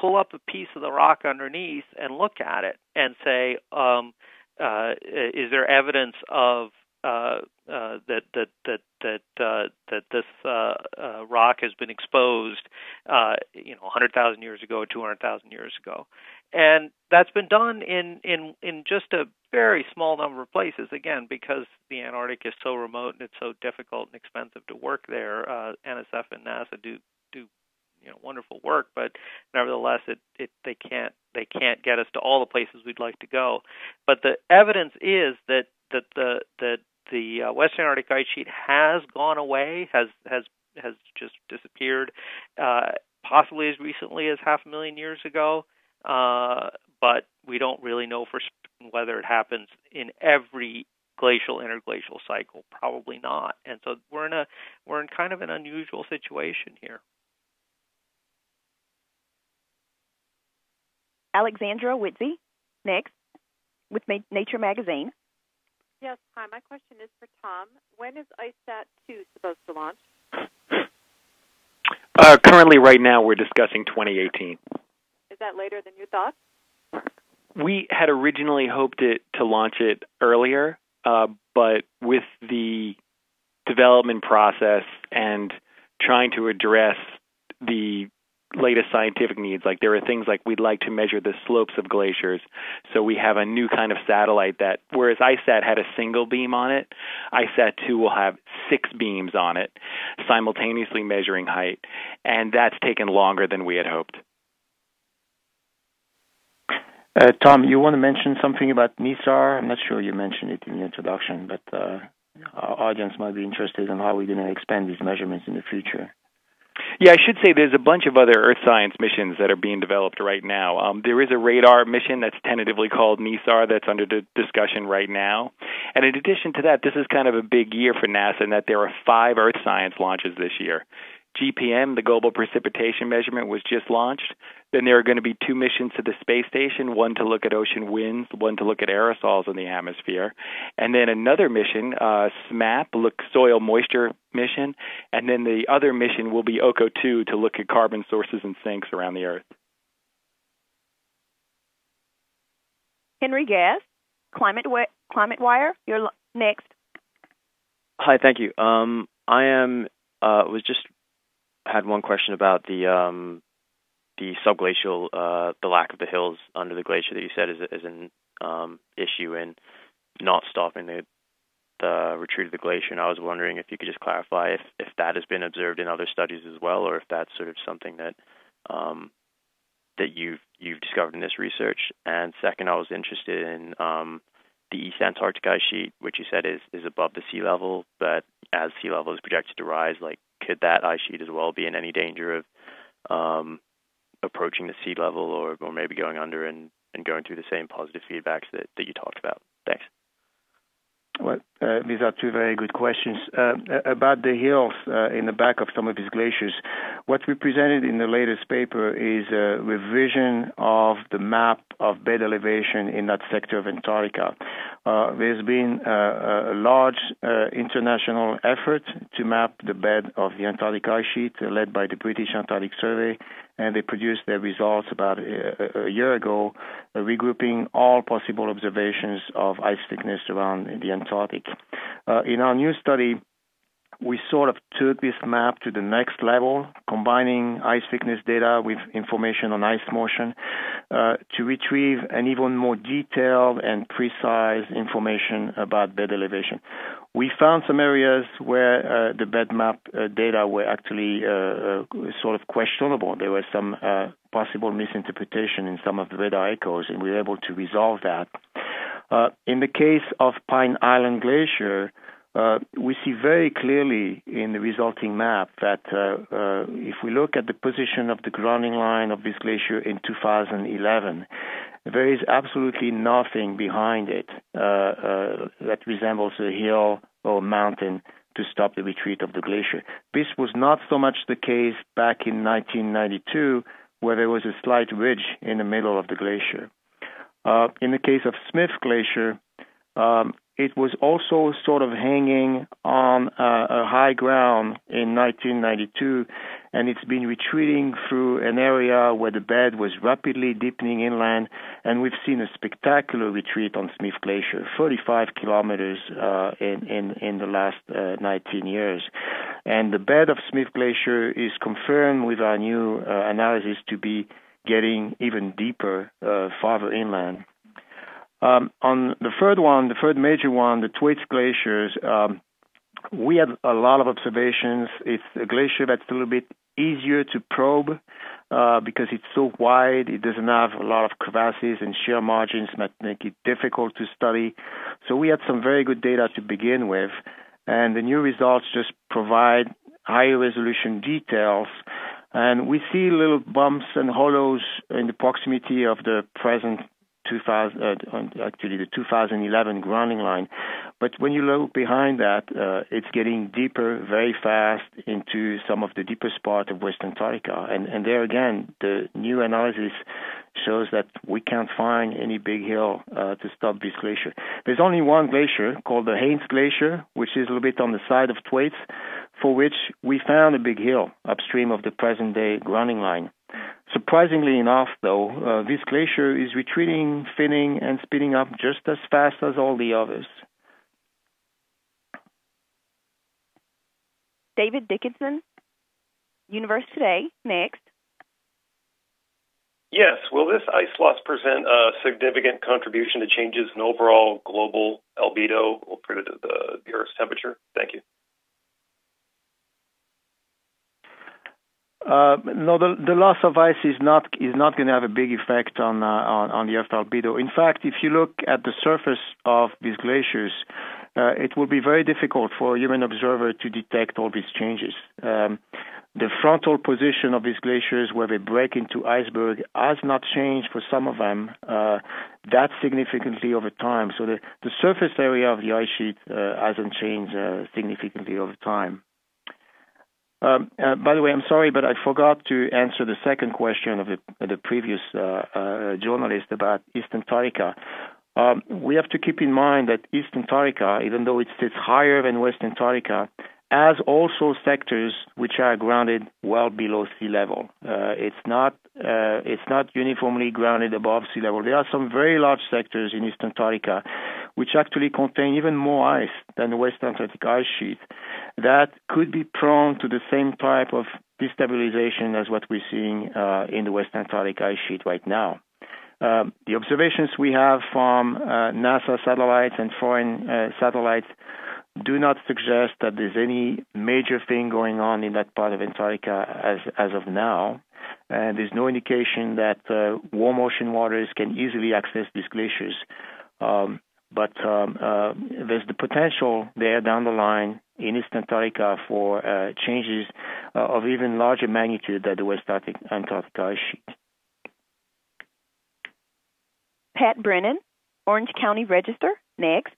pull up a piece of the rock underneath, and look at it and say, um, uh, is there evidence of uh, uh, that that that that uh, that this uh, uh, rock has been exposed, uh, you know, 100,000 years ago, 200,000 years ago, and that's been done in in in just a very small number of places. Again, because the Antarctic is so remote and it's so difficult and expensive to work there, uh, NSF and NASA do do you know wonderful work, but nevertheless, it it they can't they can't get us to all the places we'd like to go. But the evidence is that that the that the uh, Western ice sheet has gone away, has has has just disappeared, uh, possibly as recently as half a million years ago. Uh, but we don't really know for certain whether it happens in every glacial interglacial cycle. Probably not. And so we're in a we're in kind of an unusual situation here.
Alexandra Witze, next, with Nature Magazine.
Yes, hi. My question is for Tom. When is ICESat 2 supposed to launch?
Uh, currently, right now, we're discussing 2018.
Is that later than you thought?
We had originally hoped it to launch it earlier, uh, but with the development process and trying to address the latest scientific needs. Like there are things like we'd like to measure the slopes of glaciers. So we have a new kind of satellite that whereas ICESat had a single beam on it, ICESat 2 will have six beams on it simultaneously measuring height. And that's taken longer than we had hoped.
Uh, Tom, you want to mention something about NISAR? I'm not sure you mentioned it in the introduction, but uh, our audience might be interested in how we're going to expand these measurements in the future.
Yeah, I should say there's a bunch of other Earth science missions that are being developed right now. Um, there is a radar mission that's tentatively called NISAR that's under d- discussion right now. And in addition to that, this is kind of a big year for NASA in that there are five Earth science launches this year. GPM, the Global Precipitation Measurement, was just launched. Then there are going to be two missions to the space station one to look at ocean winds, one to look at aerosols in the atmosphere. And then another mission, uh, SMAP, look soil moisture mission. And then the other mission will be OCO 2 to look at carbon sources and sinks around the Earth.
Henry Gass, Climate, Wa- Climate Wire, you're next.
Hi, thank you. Um, I am uh, was just had one question about the um, the subglacial, uh, the lack of the hills under the glacier that you said is, is an um, issue in not stopping the the retreat of the glacier. And I was wondering if you could just clarify if if that has been observed in other studies as well, or if that's sort of something that um, that you've you've discovered in this research. And second, I was interested in um, the East Antarctic ice sheet, which you said is is above the sea level, but as sea level is projected to rise, like could that ice sheet as well be in any danger of um, approaching the sea level or, or maybe going under and, and going through the same positive feedbacks that, that you talked about? Thanks.
Well, uh, these are two very good questions. Uh, about the hills uh, in the back of some of these glaciers, what we presented in the latest paper is a revision of the map of bed elevation in that sector of Antarctica. Uh, there's been uh, a large uh, international effort to map the bed of the Antarctic ice sheet, led by the British Antarctic Survey, and they produced their results about a, a year ago, uh, regrouping all possible observations of ice thickness around the Antarctic. Uh, in our new study, we sort of took this map to the next level, combining ice thickness data with information on ice motion uh, to retrieve an even more detailed and precise information about bed elevation. We found some areas where uh, the bed map uh, data were actually uh, uh, sort of questionable. There were some uh, possible misinterpretation in some of the radar echoes, and we were able to resolve that. in the case of Pine Island Glacier, uh, we see very clearly in the resulting map that uh, uh, if we look at the position of the grounding line of this glacier in 2011, there is absolutely nothing behind it uh, uh, that resembles a hill or mountain to stop the retreat of the glacier. This was not so much the case back in 1992, where there was a slight ridge in the middle of the glacier. Uh, in the case of Smith Glacier, um, it was also sort of hanging on uh, a high ground in 1992, and it's been retreating through an area where the bed was rapidly deepening inland, and we've seen a spectacular retreat on Smith Glacier, 45 kilometers uh, in, in, in the last uh, 19 years. And the bed of Smith Glacier is confirmed with our new uh, analysis to be getting even deeper uh, farther inland. Um, on the third one, the third major one, the Thwaites glaciers, um, we had a lot of observations. It's a glacier that's a little bit easier to probe uh, because it's so wide. It doesn't have a lot of crevasses and shear margins that make it difficult to study. So we had some very good data to begin with, and the new results just provide higher resolution details. And we see little bumps and hollows in the proximity of the present 2000, uh, actually the 2011 grounding line. But when you look behind that, uh, it's getting deeper very fast into some of the deepest part of West Antarctica. And, and there again, the new analysis shows that we can't find any big hill uh, to stop this glacier. There's only one glacier called the Haynes Glacier, which is a little bit on the side of Thwaites, for which we found a big hill upstream of the present day grounding line. Surprisingly enough, though, uh, this glacier is retreating, thinning, and speeding up just as fast as all the others.
David Dickinson, Universe Today, next.
Yes. Will this ice loss present a significant contribution to changes in overall global albedo for the, the, the Earth's temperature? Thank you.
Uh, no, the, the loss of ice is not is not going to have a big effect on, uh, on on the Earth albedo. In fact, if you look at the surface of these glaciers, uh, it will be very difficult for a human observer to detect all these changes. Um, the frontal position of these glaciers, where they break into iceberg, has not changed for some of them uh, that significantly over time. So the, the surface area of the ice sheet uh, hasn't changed uh, significantly over time. Um, uh, by the way, I'm sorry, but I forgot to answer the second question of the, the previous uh, uh, journalist about East Antarctica. Um, we have to keep in mind that East Antarctica, even though it sits higher than West Antarctica, has also sectors which are grounded well below sea level. Uh, it's not uh, it's not uniformly grounded above sea level. There are some very large sectors in East Antarctica which actually contain even more ice than the West Antarctic ice sheet that could be prone to the same type of destabilization as what we're seeing uh, in the West Antarctic ice sheet right now. Um, the observations we have from uh, NASA satellites and foreign uh, satellites do not suggest that there's any major thing going on in that part of Antarctica as as of now. And there's no indication that uh, warm ocean waters can easily access these glaciers. Um, but um, uh, there's the potential there down the line in East Antarctica for uh, changes uh, of even larger magnitude than the West Antarctic ice sheet.
Pat Brennan, Orange County Register, next.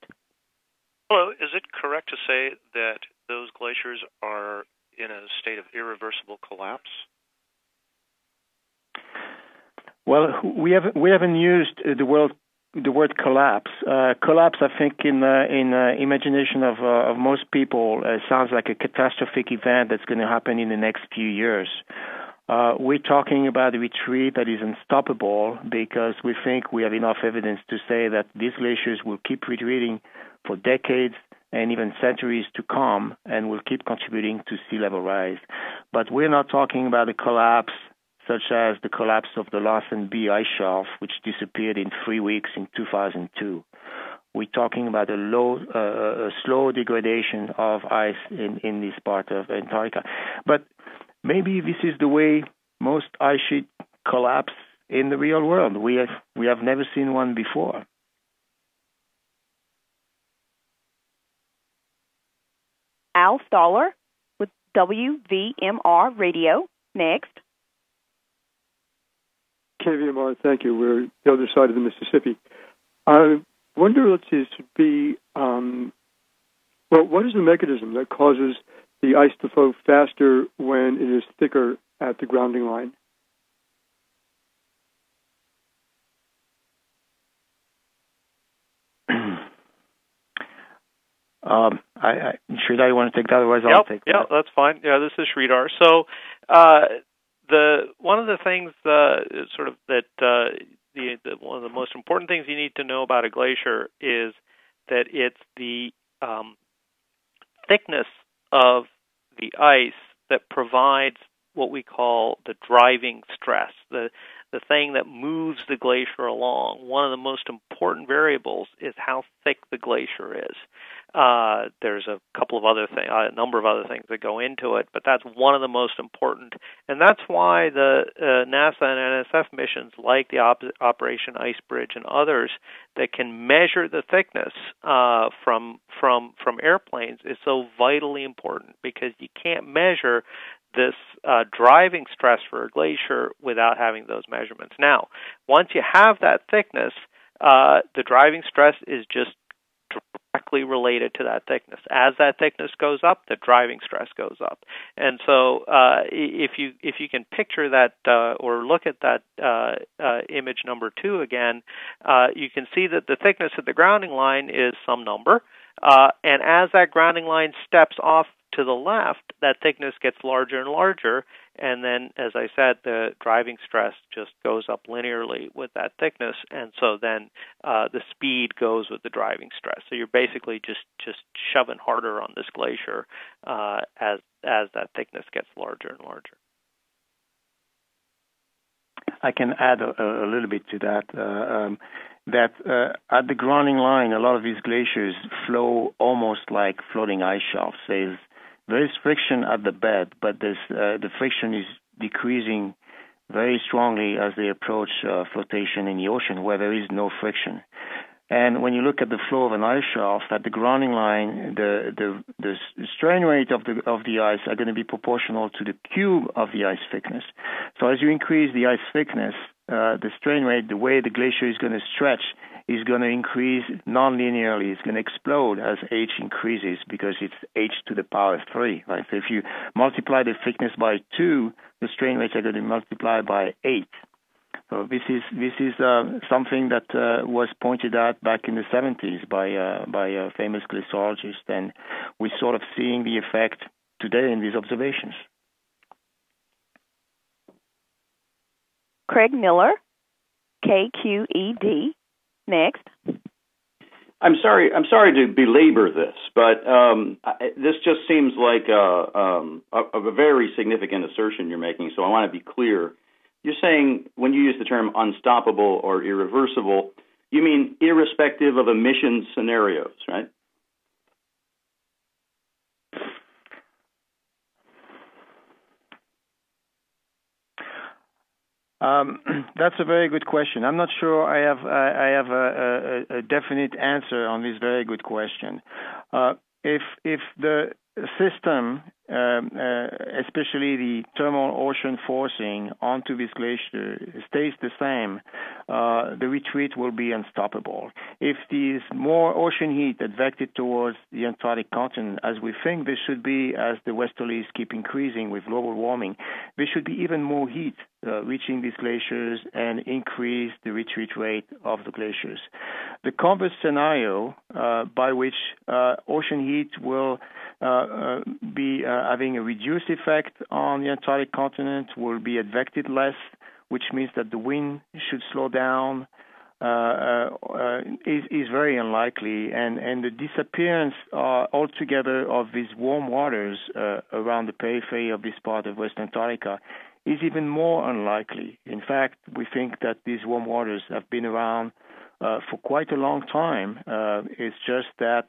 Hello, is it correct to say that those glaciers are in a state of irreversible collapse?
Well, we have we haven't used the word the word collapse. Uh, collapse, I think, in uh, in uh, imagination of uh, of most people, uh, sounds like a catastrophic event that's going to happen in the next few years. Uh, we're talking about a retreat that is unstoppable because we think we have enough evidence to say that these glaciers will keep retreating for decades and even centuries to come and will keep contributing to sea level rise. But we're not talking about a collapse such as the collapse of the Larsen B ice shelf, which disappeared in three weeks in 2002. We're talking about a low, uh, a slow degradation of ice in, in this part of Antarctica. But maybe this is the way most ice sheet collapse in the real world. We have we have never seen one before.
Al Stahler with KVMR Radio. Next.
KVMR, thank you. We're the other side of the Mississippi. I wonder, let's see, this be, um, well, what is the mechanism that causes the ice to flow faster when it is thicker at the grounding line.
Um, I, I, Sridhar, you want to take that? Otherwise,
yep,
I'll take
yep,
that.
that's fine. Yeah, this is Sridhar. So, uh, the one of the things, uh, sort of that uh, the, the one of the most important things you need to know about a glacier is that it's the um, thickness of the ice that provides what we call the driving stress, the the thing that moves the glacier along. One of the most important variables is how thick the glacier is. Uh, there's a couple of other things, a number of other things that go into it, but that's one of the most important, and that's why the uh, NASA and NSF missions, like the Op- Operation Ice Bridge and others, that can measure the thickness uh, from from from airplanes, is so vitally important because you can't measure this uh, driving stress for a glacier without having those measurements. Now, once you have that thickness, uh, the driving stress is just directly related to that thickness. As that thickness goes up, the driving stress goes up. And so, uh, if you if you can picture that uh, or look at that uh, uh, image number two again, uh, you can see that the thickness of the grounding line is some number. Uh, and as that grounding line steps off to the left, that thickness gets larger and larger, and then, as I said, the driving stress just goes up linearly with that thickness, and so then uh, the speed goes with the driving stress. So you're basically just just shoving harder on this glacier uh, as as that thickness gets larger and larger.
I can add a, a little bit to that. Uh, um, that uh, at the grounding line, a lot of these glaciers flow almost like floating ice shelves. There's there is friction at the bed, but uh, the friction is decreasing very strongly as they approach uh, flotation in the ocean, where there is no friction. And when you look at the flow of an ice shelf at the grounding line, the the, the strain rate of the of the ice are going to be proportional to the cube of the ice thickness. So as you increase the ice thickness, uh, the strain rate, the way the glacier is going to stretch, is going to increase non-linearly. It's going to explode as h increases because it's h to the power of three, right? So if you multiply the thickness by two, the strain rates are going to multiply by eight. So this is this is uh, something that uh, was pointed out back in the 70s by uh, by a famous glaciologist, and we're sort of seeing the effect today in these observations.
Craig Miller, KQED. Next.
I'm sorry. I'm sorry to belabor this, but um, this just seems like a, um, a, a very significant assertion you're making. So I want to be clear you're saying when you use the term unstoppable or irreversible, you mean irrespective of emission scenarios, right?
Um, that's a very good question. I'm not sure I have I, I have a, a, a, definite answer on this very good question. Uh, if if the system um, uh, especially the thermal ocean forcing onto this glacier stays the same, uh, the retreat will be unstoppable. If there's more ocean heat advected towards the Antarctic continent, as we think there should be as the westerlies keep increasing with global warming, there should be even more heat uh, reaching these glaciers and increase the retreat rate of the glaciers. The converse scenario uh, by which uh, ocean heat will uh, uh, be uh, having a reduced effect on the Antarctic continent, will be advected less, which means that the wind should slow down. Uh, uh, is, is very unlikely, and, and the disappearance uh, altogether of these warm waters around the periphery of this part of West Antarctica is even more unlikely. In fact, we think that these warm waters have been around uh, for quite a long time. Uh, it's just that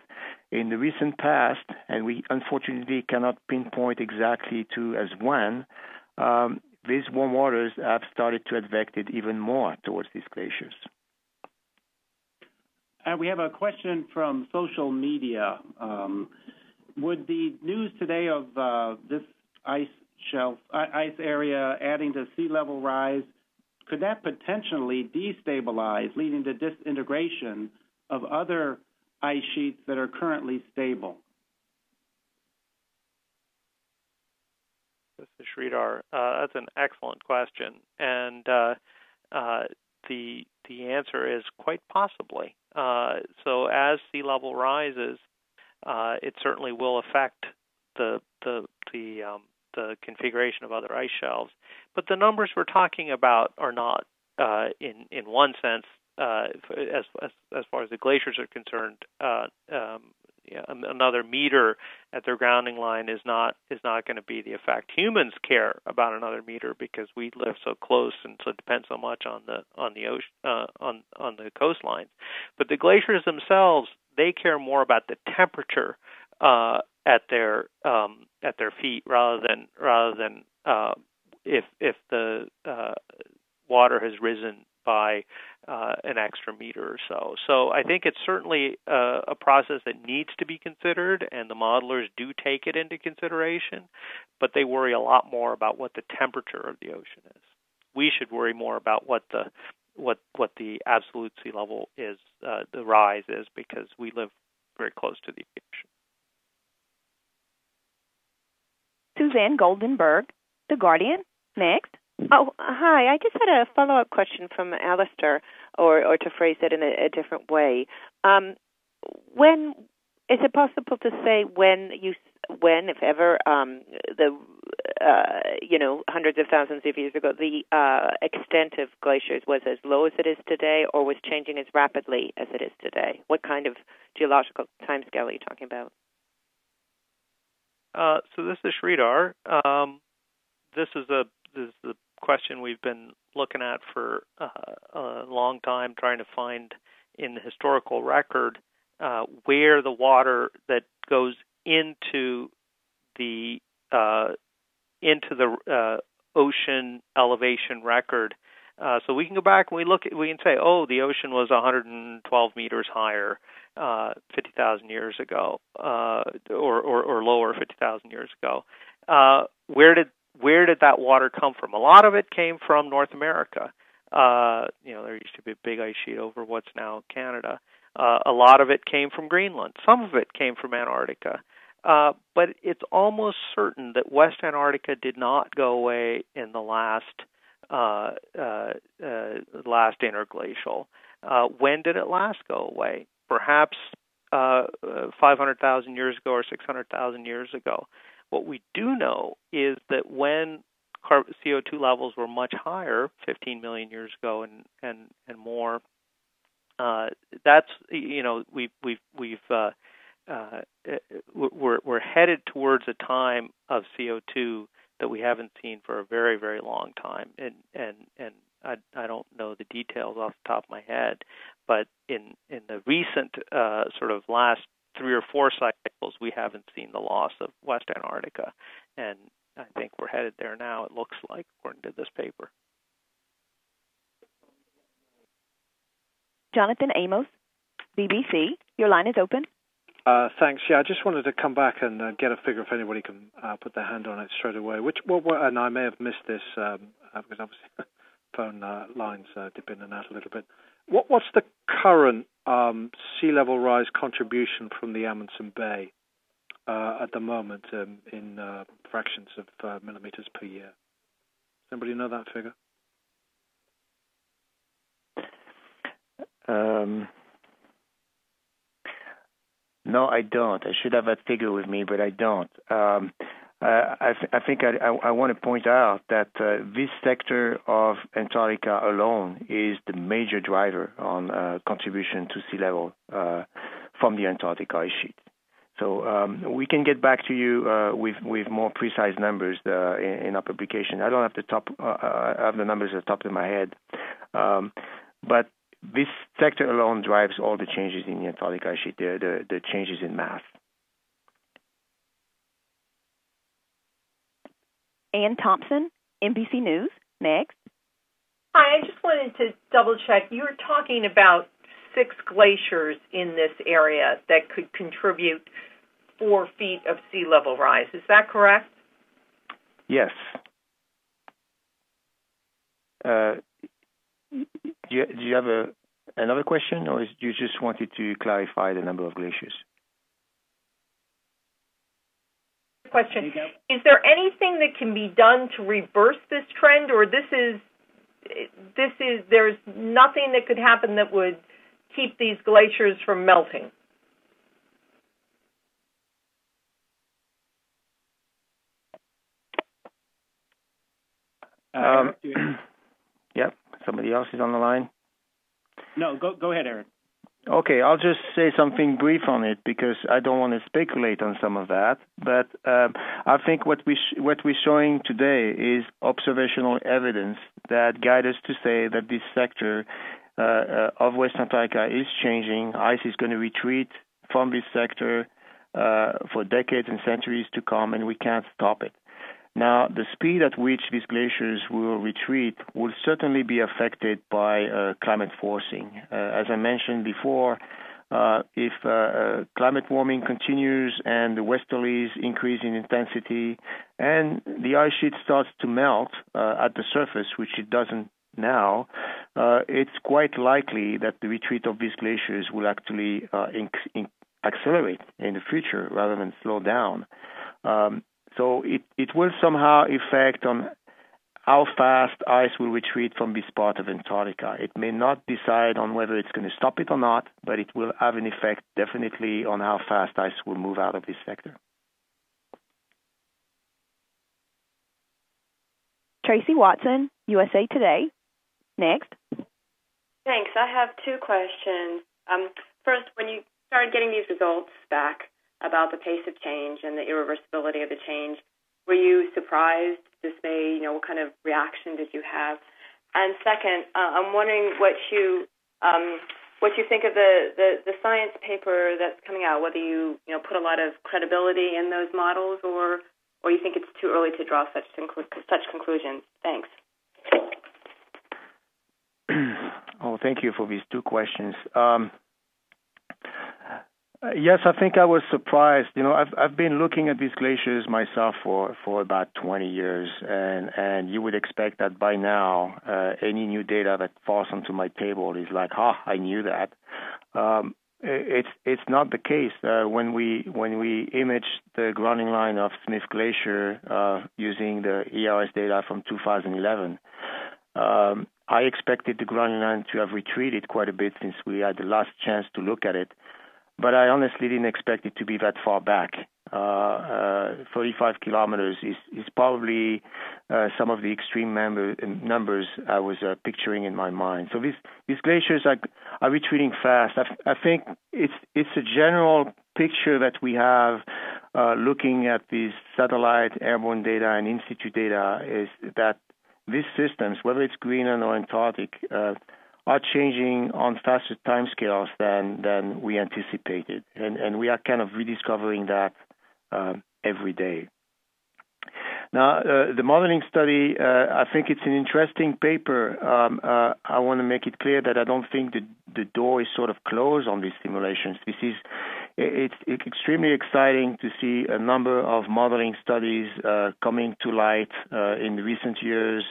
in the recent past, and we unfortunately cannot pinpoint exactly to as when, um, these warm waters have started to advect it even more towards these glaciers.
Uh, we have a question from social media. Um, would the news today of uh, this ice shelf, ice area adding to sea level rise could that potentially destabilize, leading to disintegration of other ice sheets that are currently stable?
This is Sridhar. Uh, that's an excellent question, and uh, uh, the the answer is quite possibly. Uh, so as sea level rises, uh, it certainly will affect the the the um, the configuration of other ice shelves. But the numbers we're talking about are not, uh, in in one sense, uh, as, as as far as the glaciers are concerned, uh, um, another meter at their grounding line is not is not going to be the effect. Humans care about another meter because we live so close and so depend so much on the on the ocean uh, on on the coastlines. But the glaciers themselves, they care more about the temperature uh, at their um, at their feet rather than rather than uh, if if the uh, water has risen by uh, an extra meter or so. So I think it's certainly a, a process that needs to be considered, and the modelers do take it into consideration, but they worry a lot more about what the temperature of the ocean is. We should worry more about what the what what the absolute sea level is, uh, the rise is, because we live very close to the ocean.
Suzanne Goldenberg, The Guardian. Next.
Oh, hi. I just had a follow up question from Alister, or, or to phrase it in a, a different way. Um, when is it possible to say when you when, if ever, um, the uh, you know hundreds of thousands of years ago, the uh, extent of glaciers was as low as it is today, or was changing as rapidly as it is today? What kind of geological timescale are you talking about?
Uh, so this is Sridhar. Um, this is a this is the question we've been looking at for uh, a long time, trying to find in the historical record uh, where the water that goes into the uh, into the uh, ocean elevation record. Uh, so we can go back and we look. At, we can say, oh, the ocean was 112 meters higher uh, 50,000 years ago, or, or or lower 50,000 years ago. Where did where did that water come from? A lot of it came from North America. Uh, you know, there used to be a big ice sheet over what's now Canada. Uh, a lot of it came from Greenland. Some of it came from Antarctica. Uh, but it's almost certain that West Antarctica did not go away in the last uh, uh, uh, last interglacial. Uh, when did it last go away? Perhaps uh, 500,000 years ago or 600,000 years ago. What we do know is that when CO2 levels were much higher, 15 million years ago and and and more, uh, that's you know we've we've we've uh, uh, we're we're headed towards a time of CO2 that we haven't seen for a very very long time, and and and I I don't know the details off the top of my head, but in in the recent uh, sort of last three or four cycles, we haven't seen the loss of West Antarctica, and I think we're headed there now. It looks like, according to this paper.
Jonathan Amos, BBC, your line is open.
Uh, thanks. Yeah, I just wanted to come back and uh, get a figure if anybody can uh, put their hand on it straight away. Which, what, what, and I may have missed this um, uh, because obviously phone uh, lines uh, dip in and out a little bit. What, what's the current um, sea level rise contribution from the Amundsen Bay uh, at the moment um, in uh, fractions of uh, millimeters per year? Does anybody know that figure?
Um, no, I don't. I should have that figure with me, but I don't. Um, uh, I, th- I, think I, I, I, want to point out that uh, this sector of Antarctica alone is the major driver on uh, contribution to sea level uh, from the Antarctic ice sheet. So um, we can get back to you uh, with with more precise numbers uh, in, in, our publication. I don't have the top I have the numbers at the top of my head, um, but this sector alone drives all the changes in the Antarctic ice sheet, the, the, the changes in mass.
Anne Thompson, NBC News. Next.
Hi, I just wanted to double check. You were talking about six glaciers in this area that could contribute four feet of sea level rise. Is that correct?
Yes. Uh, do, you, do you have a, another question, or you just wanted to clarify the number of glaciers?
Question. Is there anything that can be done to reverse this trend, or this is this is there's nothing that could happen that would keep these glaciers from melting?
Um,
yep. Somebody else is on the line.
No, go go ahead, Aaron.
Okay, I'll just say something brief on it because I don't want to speculate on some of that. But um, I think what we sh- what we're showing today is observational evidence that guide us to say that this sector uh, uh, of West Antarctica is changing. Ice is going to retreat from this sector uh, for decades and centuries to come, and we can't stop it. Now, the speed at which these glaciers will retreat will certainly be affected by uh, climate forcing. Uh, as I mentioned before, uh, if uh, uh, climate warming continues and the westerlies increase in intensity and the ice sheet starts to melt uh, at the surface, which it doesn't now, it's quite likely that the retreat of these glaciers will actually accelerate in the future rather than slow down. Um, so it, it will somehow affect on how fast ice will retreat from this part of Antarctica. It may not decide on whether it's going to stop it or not, but it will have an effect definitely on how fast ice will move out of this sector.
Tracy Watson, USA Today. Next.
Thanks. I have two questions. Um, first, when you started getting these results back, about the pace of change and the irreversibility of the change, were you surprised, dismayed? You know, what kind of reaction did you have? And second, uh, I'm wondering what you um, what you think of the, the, the science paper that's coming out. Whether you you know put a lot of credibility in those models, or or you think it's too early to draw such such conclusions. Thanks.
oh, thank you for these two questions. Um, yes, I think I was surprised. You know, I've I've been looking at these glaciers myself for for about 20 years, and and you would expect that by now, uh, any new data that falls onto my table is like, ah, I knew that. Um, it's it's not the case. Uh, when we when we image the grounding line of Smith Glacier uh, using the ERS data from 2011, um, I expected the grounding line to have retreated quite a bit since we had the last chance to look at it but I honestly didn't expect it to be that far back. Uh, uh, 35 kilometers is, is probably uh, some of the extreme member, numbers I was uh, picturing in my mind. So these these glaciers are, are retreating fast. I, I think it's it's a general picture that we have uh, looking at these satellite airborne data and in situ data is that these systems, whether it's Greenland or Antarctic, uh, are changing on faster timescales than than we anticipated, and and we are kind of rediscovering that uh, every day. Now, uh, the modeling study, uh, I think it's an interesting paper. Um, uh, I want to make it clear that I don't think the, the door is sort of closed on these simulations. This is it's, it's extremely exciting to see a number of modeling studies uh, coming to light uh, in recent years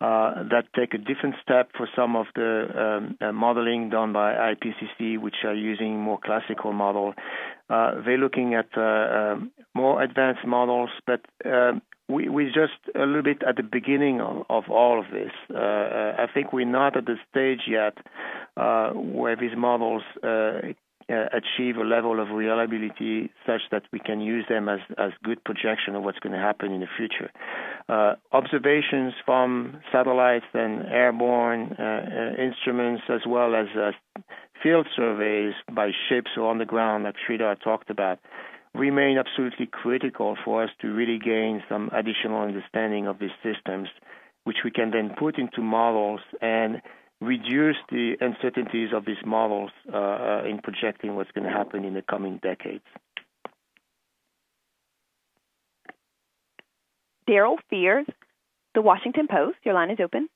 that take a different step for some of the um, uh, modeling done by IPCC, which are using more classical model. Uh, they're looking at uh, um, more advanced models, but um, we, we're just a little bit at the beginning of, all of this. Uh, uh, I think we're not at the stage yet where these models uh, achieve a level of reliability such that we can use them as, as good projection of what's going to happen in the future. Uh, observations from satellites and airborne uh, uh instruments, as well as uh, field surveys by ships or on the ground, like Sridhar talked about, remain absolutely critical for us to really gain some additional understanding of these systems, which we can then put into models and reduce the uncertainties of these models uh, uh, in projecting what's going to happen in the coming decades.
Darryl Fears, The Washington Post. Your line is open.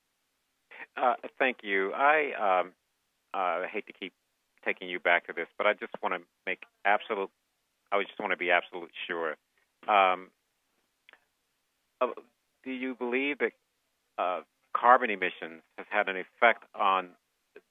Uh, thank you. I um, uh, hate to keep taking you back to this, but I just want to make absolute. I just want to be absolute sure. Um, uh, do you believe that uh, carbon emissions has had an effect on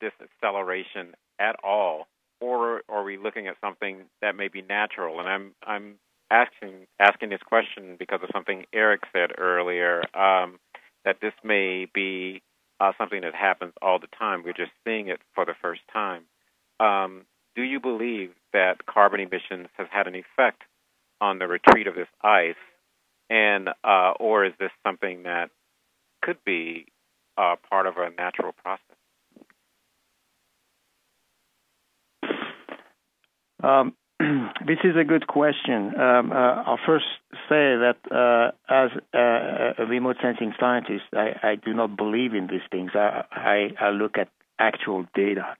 this acceleration at all, or are we looking at something that may be natural? And I'm I'm asking asking this question because of something Eric said earlier um, that this may be uh, something that happens all the time. We're just seeing it for the first time. Um, do you believe that carbon emissions has had an effect on the retreat of this ice, and uh, or is this something that could be uh, part of a natural process?
Um, this is a good question. Um, uh, I'll first say that uh, as a, a, remote sensing scientist, I, I, do not believe in these things. I, I, I look at actual data.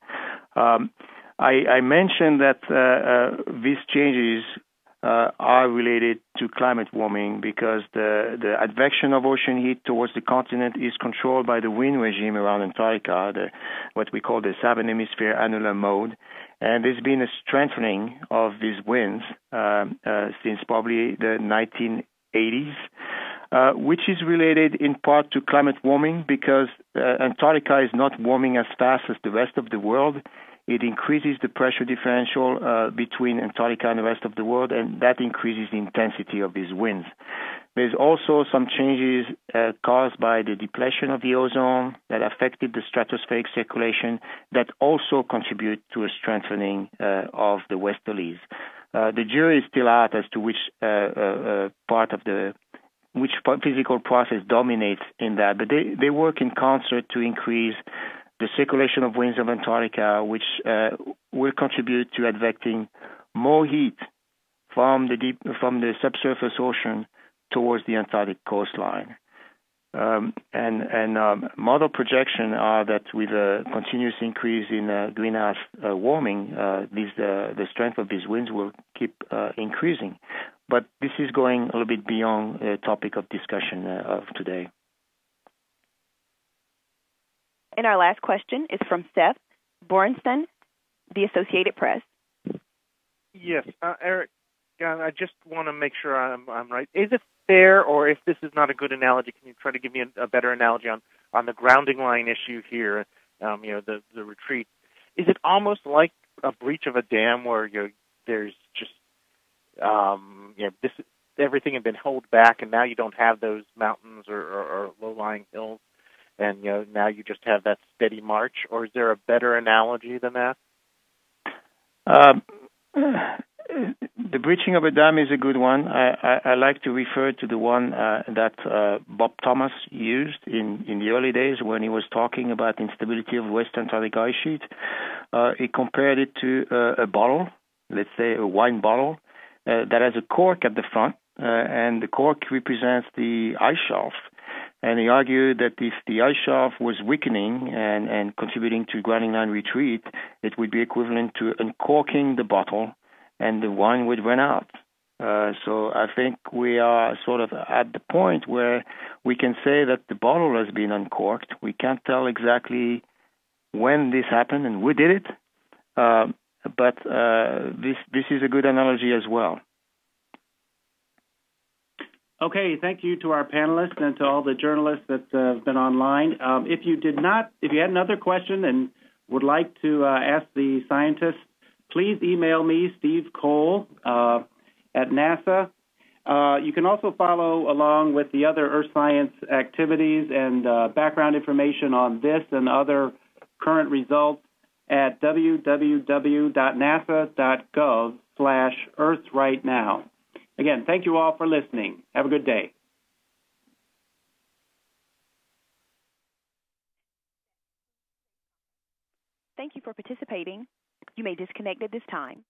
Um, I, mentioned that uh, uh, these changes uh, are related to climate warming because the, the advection of ocean heat towards the continent is controlled by the wind regime around Antarctica, the, what we call the southern hemisphere annular mode. And there's been a strengthening of these winds uh, uh, since probably the 1980s. Uh, which is related in part to climate warming because uh, Antarctica is not warming as fast as the rest of the world. It increases the pressure differential uh, between Antarctica and the rest of the world, and that increases the intensity of these winds. There's also some changes uh, caused by the depletion of the ozone that affected the stratospheric circulation that also contribute to a strengthening uh, of the westerlies. The jury is still out as to which part of the which physical process dominates in that, but they, they work in concert to increase the circulation of winds of Antarctica, which uh, will contribute to advecting more heat from the deep from the subsurface ocean towards the Antarctic coastline. Um, and and um, model projection are that with a continuous increase in uh, greenhouse uh, warming, uh, these, uh, the strength of these winds will keep uh, increasing. But this is going a little bit beyond the topic of discussion uh, of today.
And our last question is from Seth Borenstein, the Associated Press.
Yes, Eric. I just want to make sure I'm, I'm right. Is it fair, or if this is not a good analogy, can you try to give me a, a better analogy on on the grounding line issue here? Um, you know, the the retreat. Is it almost like a breach of a dam where you there's just um, you know this everything had been held back, and now you don't have those mountains or, or, or low lying hills, and you know now you just have that steady march. Or is there a better analogy than that?
Um, the breaching of a dam is a good one. I, I, I like to refer to the one uh, that uh, Bob Thomas used in, in the early days when he was talking about instability of the West Antarctic ice sheet. Uh, he compared it to uh, a bottle, let's say a wine bottle, uh, that has a cork at the front, and the cork represents the ice shelf. And he argued that if the ice shelf was weakening and, and contributing to grounding line retreat, it would be equivalent to uncorking the bottle and the wine would run out. Uh, so I think we are sort of at the point where we can say that the bottle has been uncorked. We can't tell exactly when this happened and who did it, uh, but uh, this this is a good analogy as well.
Okay, thank you to our panelists and to all the journalists that uh, have been online. Um, if you did not, if you had another question and would like to uh, ask the scientists please email me, Steve Cole, uh, at NASA. Uh, you can also follow along with the other Earth science activities and uh, background information on this and other current results at www.nasa.gov slash Earth right now. Again, thank you all for listening. Have a good day.
Thank you for participating. You may disconnect at this time.